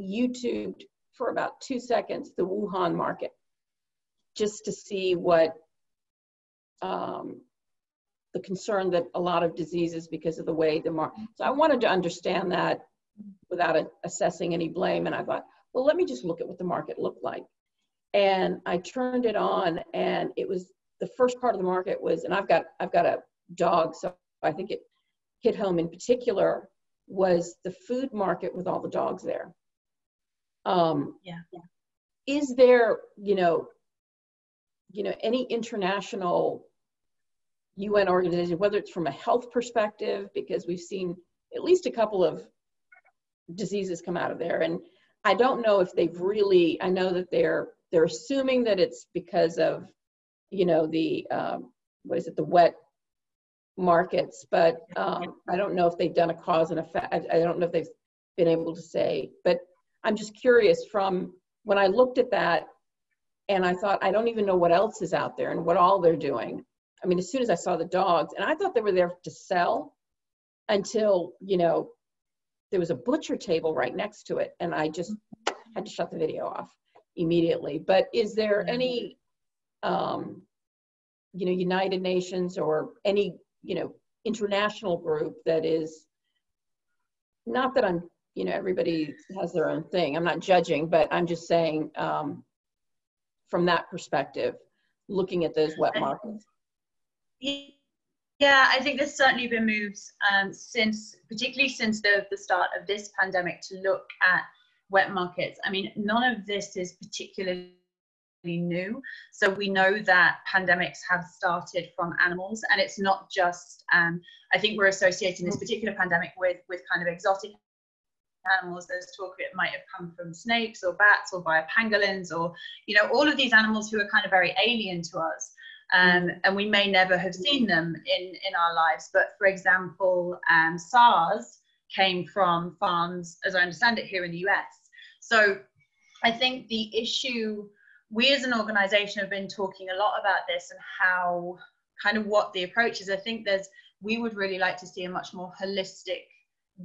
A: YouTubed for about two seconds the Wuhan market just to see what um, the concern that a lot of diseases because of the way the market. So I wanted to understand that without a, assessing any blame. And I thought, well, let me just look at what the market looked like. And I turned it on, and it was the first part of the market was, and I've got I've got a dog, so I think it hit home in particular was the food market with all the dogs there. Um,
B: yeah.
A: Is there, you know, you know, any international UN organization, whether it's from a health perspective, because we've seen at least a couple of diseases come out of there. And I don't know if they've really, I know that they're, they're assuming that it's because of, you know, the, um, what is it, the wet markets, but um, I don't know if they've done a cause and effect. I, I don't know if they've been able to say, but I'm just curious from when I looked at that and I thought, I don't even know what else is out there and what all they're doing. I mean, as soon as I saw the dogs, and I thought they were there to sell until, you know, there was a butcher table right next to it, and I just had to shut the video off immediately. But is there any, um, you know, United Nations or any, you know, international group that is not that I'm, you know, everybody has their own thing. I'm not judging, but I'm just saying um, from that perspective, looking at those wet markets.
B: Yeah, I think there's certainly been moves um, since, particularly since the, the start of this pandemic, to look at wet markets. I mean, none of this is particularly new. So we know that pandemics have started from animals, and it's not just. Um, I think we're associating this particular pandemic with with kind of exotic animals. There's talk it might have come from snakes or bats or via pangolins or you know all of these animals who are kind of very alien to us um, and we may never have seen them in, in our lives. But for example, um, SARS came from farms, as I understand it, here in the US. So I think the issue, we as an organization have been talking a lot about this and how kind of what the approach is. I think there's, we would really like to see a much more holistic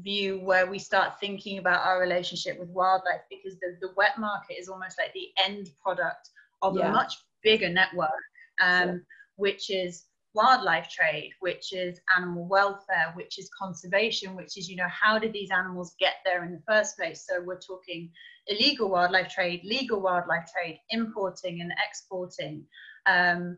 B: view where we start thinking about our relationship with wildlife because the, the wet market is almost like the end product of yeah. a much bigger network um, which is wildlife trade, which is animal welfare, which is conservation, which is, you know, how did these animals get there in the first place? So we're talking illegal wildlife trade, legal wildlife trade, importing and exporting. Um,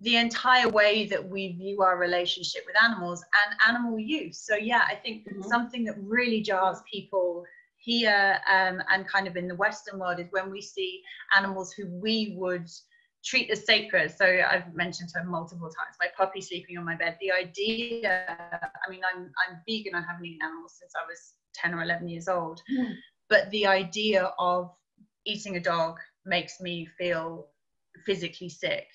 B: the entire way that we view our relationship with animals and animal use. So yeah, I think mm-hmm. something that really jars people here um, and kind of in the Western world is when we see animals who we would treat as sacred. So I've mentioned her multiple times, my puppy sleeping on my bed. The idea, I mean, I'm, I'm vegan, I haven't eaten animals since I was 10 or 11 years old. Mm. But the idea of eating a dog makes me feel physically sick.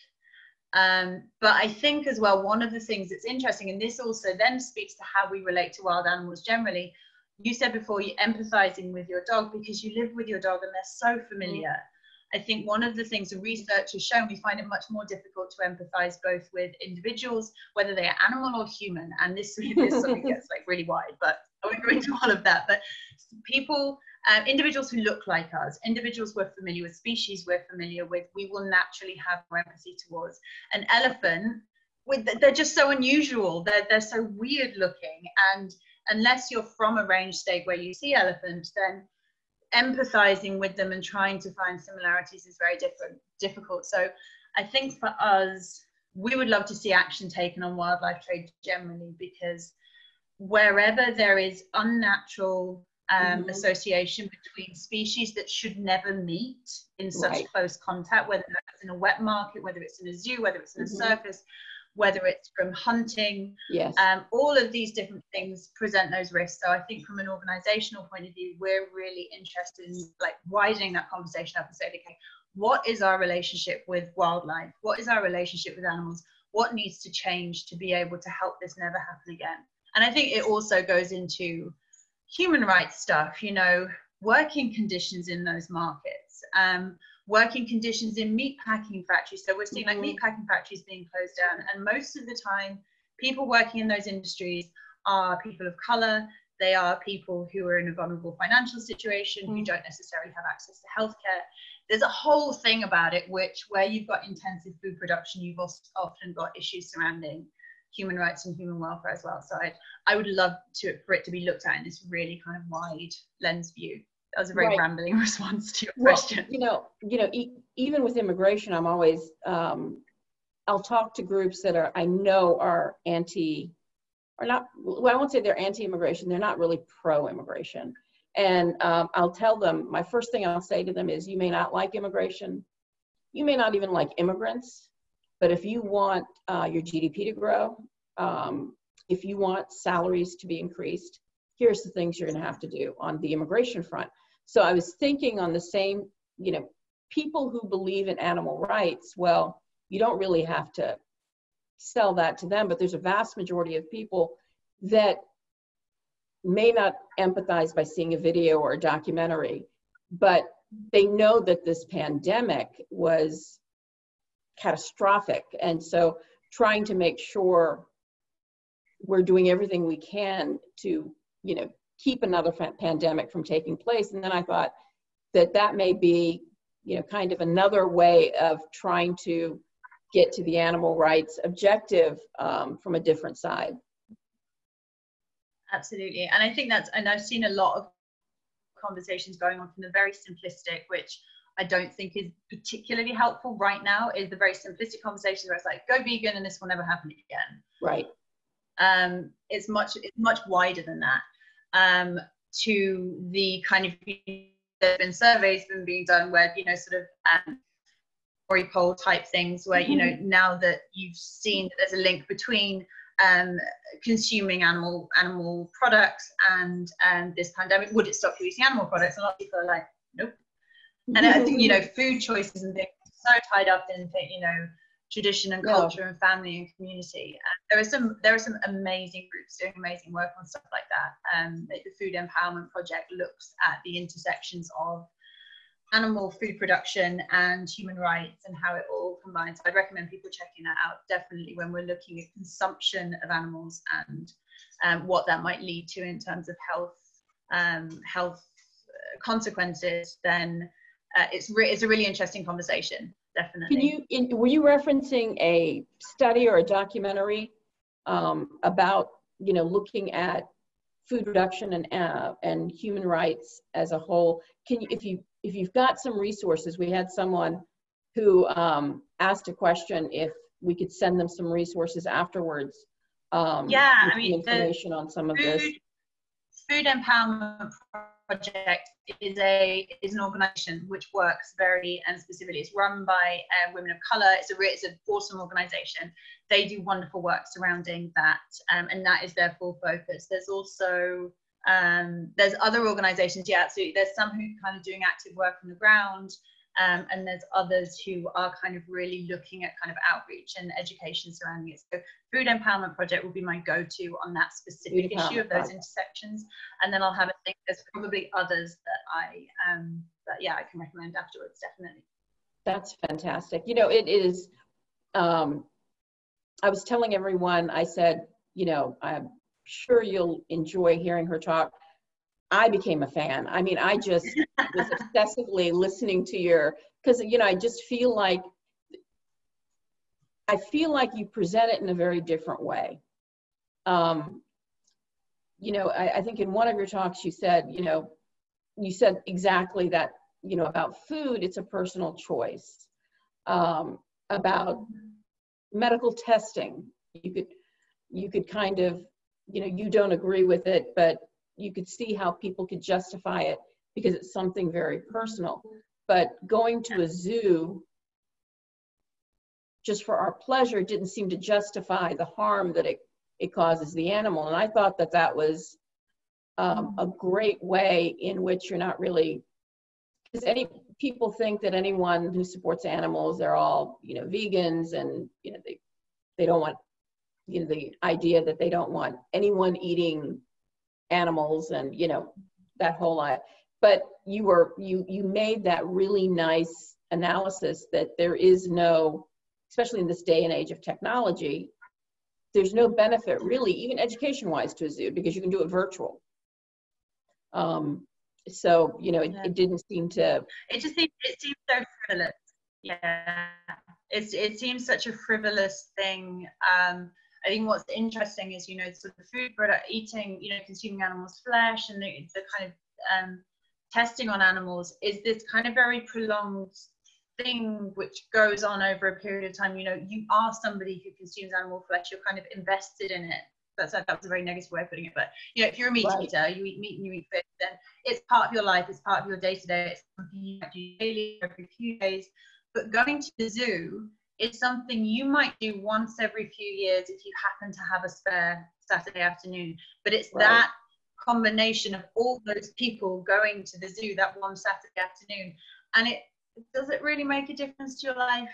B: Um, but I think as well, one of the things that's interesting, and this also then speaks to how we relate to wild animals generally. You said before you're empathizing with your dog because you live with your dog and they're so familiar. Mm. I think one of the things the research has shown, we find it much more difficult to empathize both with individuals, whether they are animal or human. And this, of gets like really wide, but I won't go into all of that. But people, um, individuals who look like us, individuals we're familiar with, species we're familiar with, we will naturally have more empathy towards. An elephant, with, they're just so unusual. They're, they're so weird looking. And unless you're from a range state where you see elephants, then empathizing with them and trying to find similarities is very different, difficult. So I think for us, we would love to see action taken on wildlife trade generally because wherever there is unnatural um, mm-hmm. association between species that should never meet in such right. close contact, whether that's in a wet market, whether it's in a zoo, whether it's in mm-hmm. a circus, whether it's from hunting.
A: Yes.
B: Um, all of these different things present those risks. So I think from an organizational point of view, we're really interested in like widening that conversation up and saying, okay, what is our relationship with wildlife? What is our relationship with animals? What needs to change to be able to help this never happen again? And I think it also goes into human rights stuff, you know, working conditions in those markets. Um, working conditions in meat packing factories. So we're seeing like meat mm-hmm. packing factories being closed down. And most of the time, people working in those industries are people of color. They are people who are in a vulnerable financial situation, mm. who don't necessarily have access to healthcare. There's a whole thing about it, which where you've got intensive food production, you've often got issues surrounding human rights and human welfare as well. So I, I would love to for it to be looked at in this really kind of wide lens view that was a very right. rambling response to your well, question.
A: You know, you know, e- even with immigration, I'm always um, I'll talk to groups that are I know are anti, or not. Well, I won't say they're anti-immigration. They're not really pro-immigration, and um, I'll tell them. My first thing I'll say to them is, you may not like immigration, you may not even like immigrants, but if you want uh, your GDP to grow, um, if you want salaries to be increased, here's the things you're going to have to do on the immigration front. So I was thinking on the same, you know, people who believe in animal rights, well, you don't really have to sell that to them, but there's a vast majority of people that may not empathize by seeing a video or a documentary, but they know that this pandemic was catastrophic. And so trying to make sure we're doing everything we can to, you know, keep another pandemic from taking place. And then I thought that that may be, you know, kind of another way of trying to get to the animal rights objective um, from a different side.
B: Absolutely. And I think that's, and I've seen a lot of conversations going on from the very simplistic, which I don't think is particularly helpful right now, is the very simplistic conversations where it's like, go vegan and this will never happen again.
A: Right.
B: Um, it's much, it's much wider than that um, to the kind of there's been surveys been being done where you know sort of um, poll type things where you know mm-hmm. now that you've seen that there's a link between um, consuming animal animal products and and this pandemic would it stop you eating animal products and a lot of people are like nope and I think you know food choices and things so tied up in you know tradition and culture yeah. and family and community. And there are some there are some amazing groups doing amazing work on stuff like that. Um, the Food Empowerment Project looks at the intersections of animal food production and human rights and how it all combines. I'd recommend people checking that out definitely when we're looking at consumption of animals and um, what that might lead to in terms of health um, health consequences. Then uh, it's re- it's a really interesting conversation. Definitely.
A: Can you in, were you referencing a study or a documentary um, about you know looking at food reduction and uh, and human rights as a whole? Can you if you if you've got some resources, we had someone who um, asked a question if we could send them some resources afterwards.
B: Um, yeah, I mean,
A: information on some of this.
B: Food Empowerment Project is a is an organisation which works very and um, specifically. It's run by uh, women of colour. It's a it's an awesome organisation. They do wonderful work surrounding that, um, and that is their full focus. There's also um, there's other organisations. Yeah, absolutely. There's some who kind of doing active work on the ground. Um, and there's others who are kind of really looking at kind of outreach and education surrounding it. So Food Empowerment Project will be my go-to on that specific issue of those intersections. And then I'll have a think there's probably others that I, um, that yeah, I can recommend afterwards, definitely.
A: That's fantastic. You know, it is, um, I was telling everyone, I said, you know, I'm sure you'll enjoy hearing her talk I became a fan. I mean, I just was obsessively listening to your, because, you know, I just feel like, I feel like you present it in a very different way. Um, you know, I, I think in one of your talks you said, you know, you said exactly that, you know, about food, it's a personal choice. Um, about medical testing, you could, you could kind of, you know, you don't agree with it, but you could see how people could justify it because it's something very personal. But going to a zoo just for our pleasure didn't seem to justify the harm that it, it causes the animal. And I thought that that was um, a great way in which you're not really, because any people think that anyone who supports animals, they're all, you know, vegans and, you know, they, they don't want, you know, the idea that they don't want anyone eating animals and you know that whole lot but you were you you made that really nice analysis that there is no especially in this day and age of technology there's no benefit really even education wise to a zoo because you can do it virtual. Um, so you know it, it didn't seem to
B: it just seems it seems so frivolous. Yeah. It's, it seems such a frivolous thing. Um, I think what's interesting is, you know, sort of food product eating, you know, consuming animals' flesh and the, the kind of um, testing on animals is this kind of very prolonged thing which goes on over a period of time. You know, you are somebody who consumes animal flesh, you're kind of invested in it. That's that was a very negative way of putting it, but you know, if you're a meat right. eater, you eat meat and you eat fish, then it's part of your life, it's part of your day to day, it's something you do daily every few days. But going to the zoo is something you might do once every few years if you happen to have a spare Saturday afternoon. But it's right. that combination of all those people going to the zoo that one Saturday afternoon. And it does it really make a difference to your life?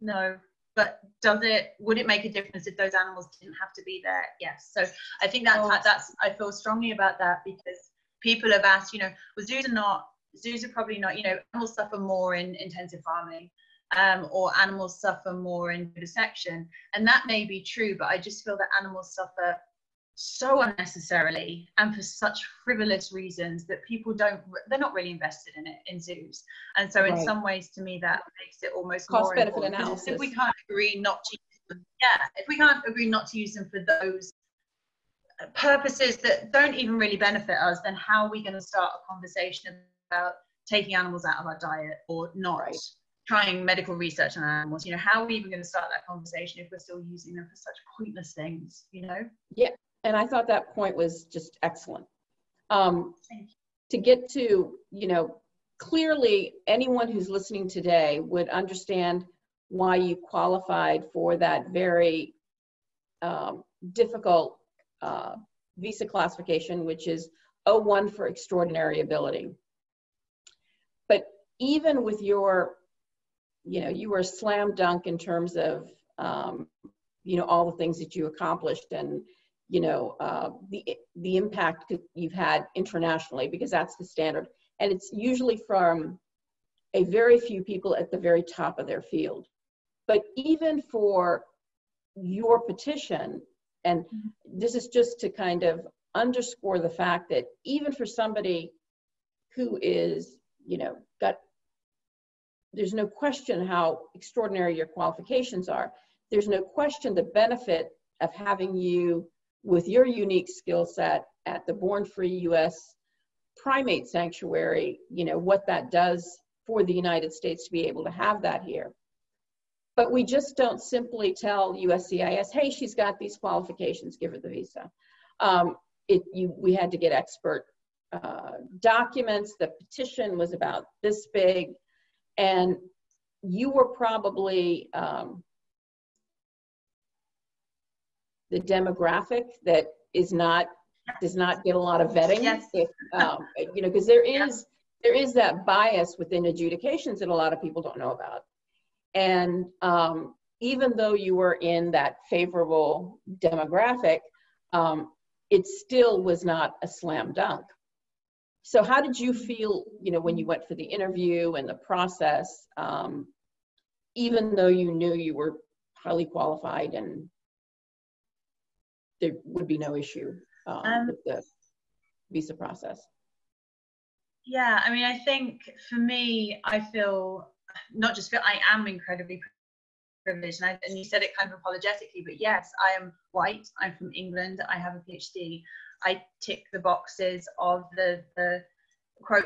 B: No. But does it would it make a difference if those animals didn't have to be there? Yes. So I think that oh. that's I feel strongly about that because people have asked, you know, well zoos are not zoos are probably not, you know, animals suffer more in intensive farming um, or animals suffer more in vivisection. And that may be true, but I just feel that animals suffer so unnecessarily and for such frivolous reasons that people don't they're not really invested in it in zoos. And so in right. some ways to me that makes it almost
A: cost
B: more
A: benefit analysis
B: if we can't agree not to use them yeah if we can't agree not to use them for those uh, purposes that don't even really benefit us then how are we going to start a conversation about taking animals out of our diet or not? Right. Trying medical research on animals you know how are we even going to start that conversation if we're still using them for such pointless things you know?
A: Yeah and i thought that point was just excellent. Um, to get to you know clearly anyone who's listening today would understand why you qualified for that very um, difficult uh, visa classification which is O1 for extraordinary ability. But even with your you know, you were a slam dunk in terms of, um, you know, all the things that you accomplished and, you know, uh, the, the impact you've had internationally, because that's the standard. And it's usually from a very few people at the very top of their field. But even for your petition, and this is just to kind of underscore the fact that even for somebody who is, you know, got there's no question how extraordinary your qualifications are. There's no question the benefit of having you with your unique skill set at the Born Free US primate sanctuary, you know, what that does for the United States to be able to have that here. But we just don't simply tell USCIS, hey, she's got these qualifications, give her the visa. Um, it, you, we had to get expert uh, documents. The petition was about this big. And you were probably um, the demographic that is not does not get a lot of vetting.
B: Yes.
A: If, um, you know, because there is there is that bias within adjudications that a lot of people don't know about. And um, even though you were in that favorable demographic, um, it still was not a slam dunk. So how did you feel, you know, when you went for the interview and the process, um, even though you knew you were highly qualified and there would be no issue um, um, with the visa process?
B: Yeah, I mean, I think for me, I feel not just feel I am incredibly privileged, and, I, and you said it kind of apologetically, but yes, I am white. I'm from England. I have a PhD. I tick the boxes of the the quote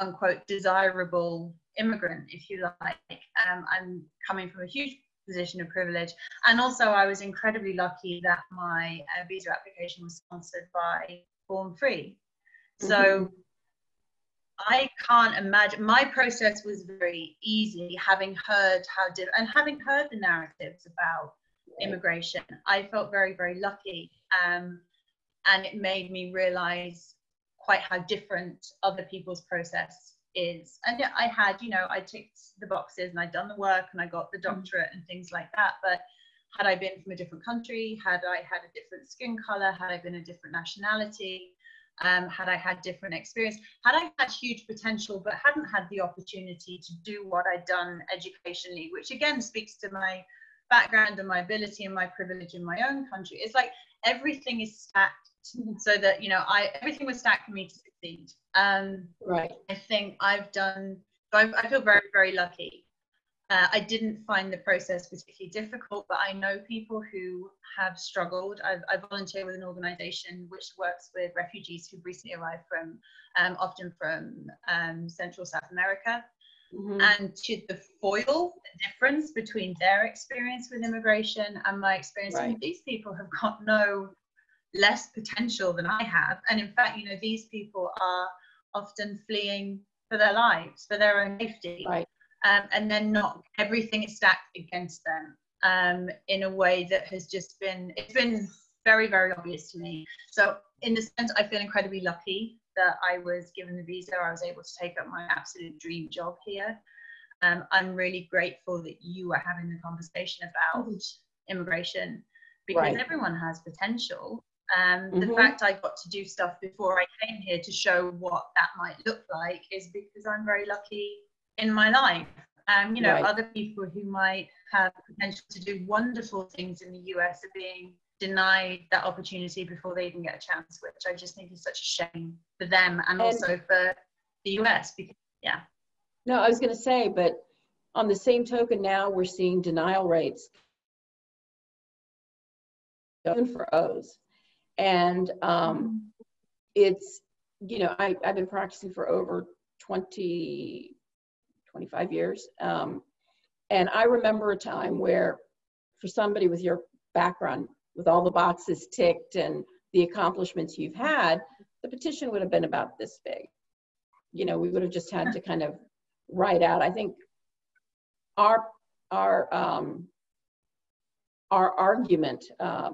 B: unquote desirable immigrant, if you like. Um, I'm coming from a huge position of privilege, and also I was incredibly lucky that my uh, visa application was sponsored by Born Free. So mm-hmm. I can't imagine. My process was very easy, having heard how did and having heard the narratives about immigration. I felt very, very lucky, um, and it made me realize quite how different other people's process is. And I had, you know, I ticked the boxes and I'd done the work and I got the mm-hmm. doctorate and things like that. But had I been from a different country, had I had a different skin color, had I been a different nationality, um, had I had different experience, had I had huge potential but hadn't had the opportunity to do what I'd done educationally, which again speaks to my background and my ability and my privilege in my own country. It's like everything is stacked so that you know I everything was stacked for me to succeed. Um,
A: right.
B: I think I've done. I, I feel very very lucky uh, I didn't find the process particularly difficult, but I know people who have struggled. I've, I volunteer with an organization which works with refugees who've recently arrived from, um, often from um, Central South America. Mm-hmm. And to the foil the difference between their experience with immigration and my experience, right. these people have got no less potential than I have. And in fact, you know, these people are often fleeing for their lives, for their own safety.
A: Right
B: um, and then not everything is stacked against them um, in a way that has just been it's been very very obvious to me so in the sense i feel incredibly lucky that i was given the visa i was able to take up my absolute dream job here um, i'm really grateful that you are having the conversation about immigration because right. everyone has potential um, mm-hmm. the fact I got to do stuff before I came here to show what that might look like is because I'm very lucky in my life. Um, you know, right. other people who might have potential to do wonderful things in the US are being denied that opportunity before they even get a chance, which I just think is such a shame for them and, and also for the US. Because yeah.
A: No, I was going to say, but on the same token, now we're seeing denial rates for O's, and um, mm-hmm. it's you know I, I've been practicing for over 20 25 years. Um, and I remember a time where, for somebody with your background, with all the boxes ticked and the accomplishments you've had, the petition would have been about this big. You know, we would have just had to kind of write out. I think our our um, our argument uh,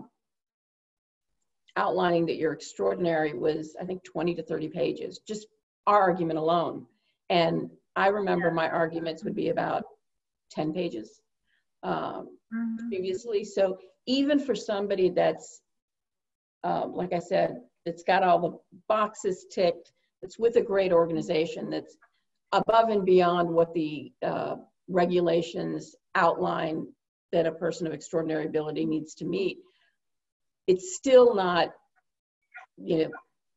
A: outlining that you're extraordinary was, I think, 20 to 30 pages. Just our argument alone, and I remember yeah. my arguments would be about 10 pages um, mm-hmm. previously. So even for somebody that's, um, like I said, that's got all the boxes ticked, that's with a great organization, that's above and beyond what the uh, regulations outline that a person of extraordinary ability needs to meet, it's still not, you know,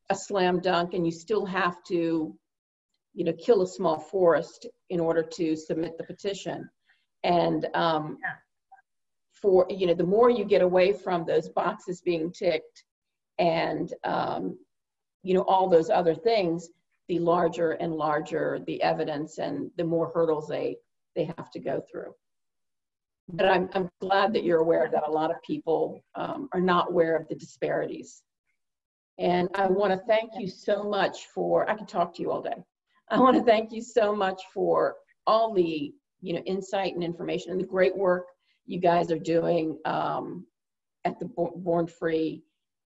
A: a slam dunk, and you still have to you know, kill a small forest in order to submit the petition. And um, for, you know, the more you get away from those boxes being ticked and, um, you know, all those other things, the larger and larger the evidence and the more hurdles they, they have to go through. But I'm, I'm glad that you're aware that a lot of people um, are not aware of the disparities. And I want to thank you so much for, I could talk to you all day. I want to thank you so much for all the, you know, insight and information and the great work you guys are doing um, at the Born Free.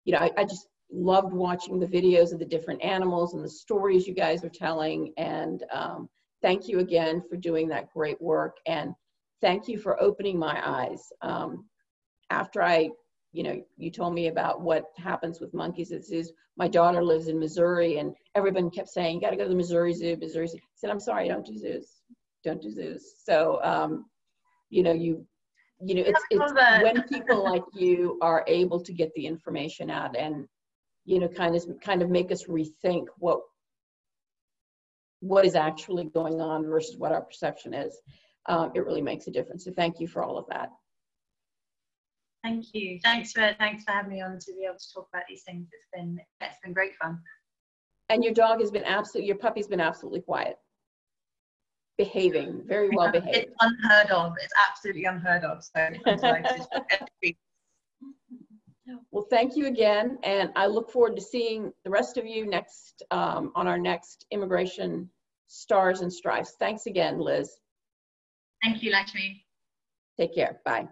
A: You know, I, I just loved watching the videos of the different animals and the stories you guys are telling. And um, thank you again for doing that great work. And thank you for opening my eyes. Um, after I, you know, you told me about what happens with monkeys at zoos. My daughter lives in Missouri, and everyone kept saying, "You got to go to the Missouri Zoo, Missouri Zoo." I said, "I'm sorry, I don't do zoos. Don't do zoos." So, um, you know, you, you know, it's, it's when people like you are able to get the information out and, you know, kind of kind of make us rethink what what is actually going on versus what our perception is. Um, it really makes a difference. So, thank you for all of that.
B: Thank you. Thanks for thanks for having me on to be able to talk about these things. It's been it's been great fun.
A: And your dog has been absolutely, your puppy's been absolutely quiet, behaving, very well behaved.
B: It's unheard of. It's absolutely unheard of. So I'm delighted.
A: Well, thank you again, and I look forward to seeing the rest of you next, um, on our next Immigration Stars and Strifes. Thanks again, Liz.
B: Thank you, Lakshmi.
A: Take care. Bye.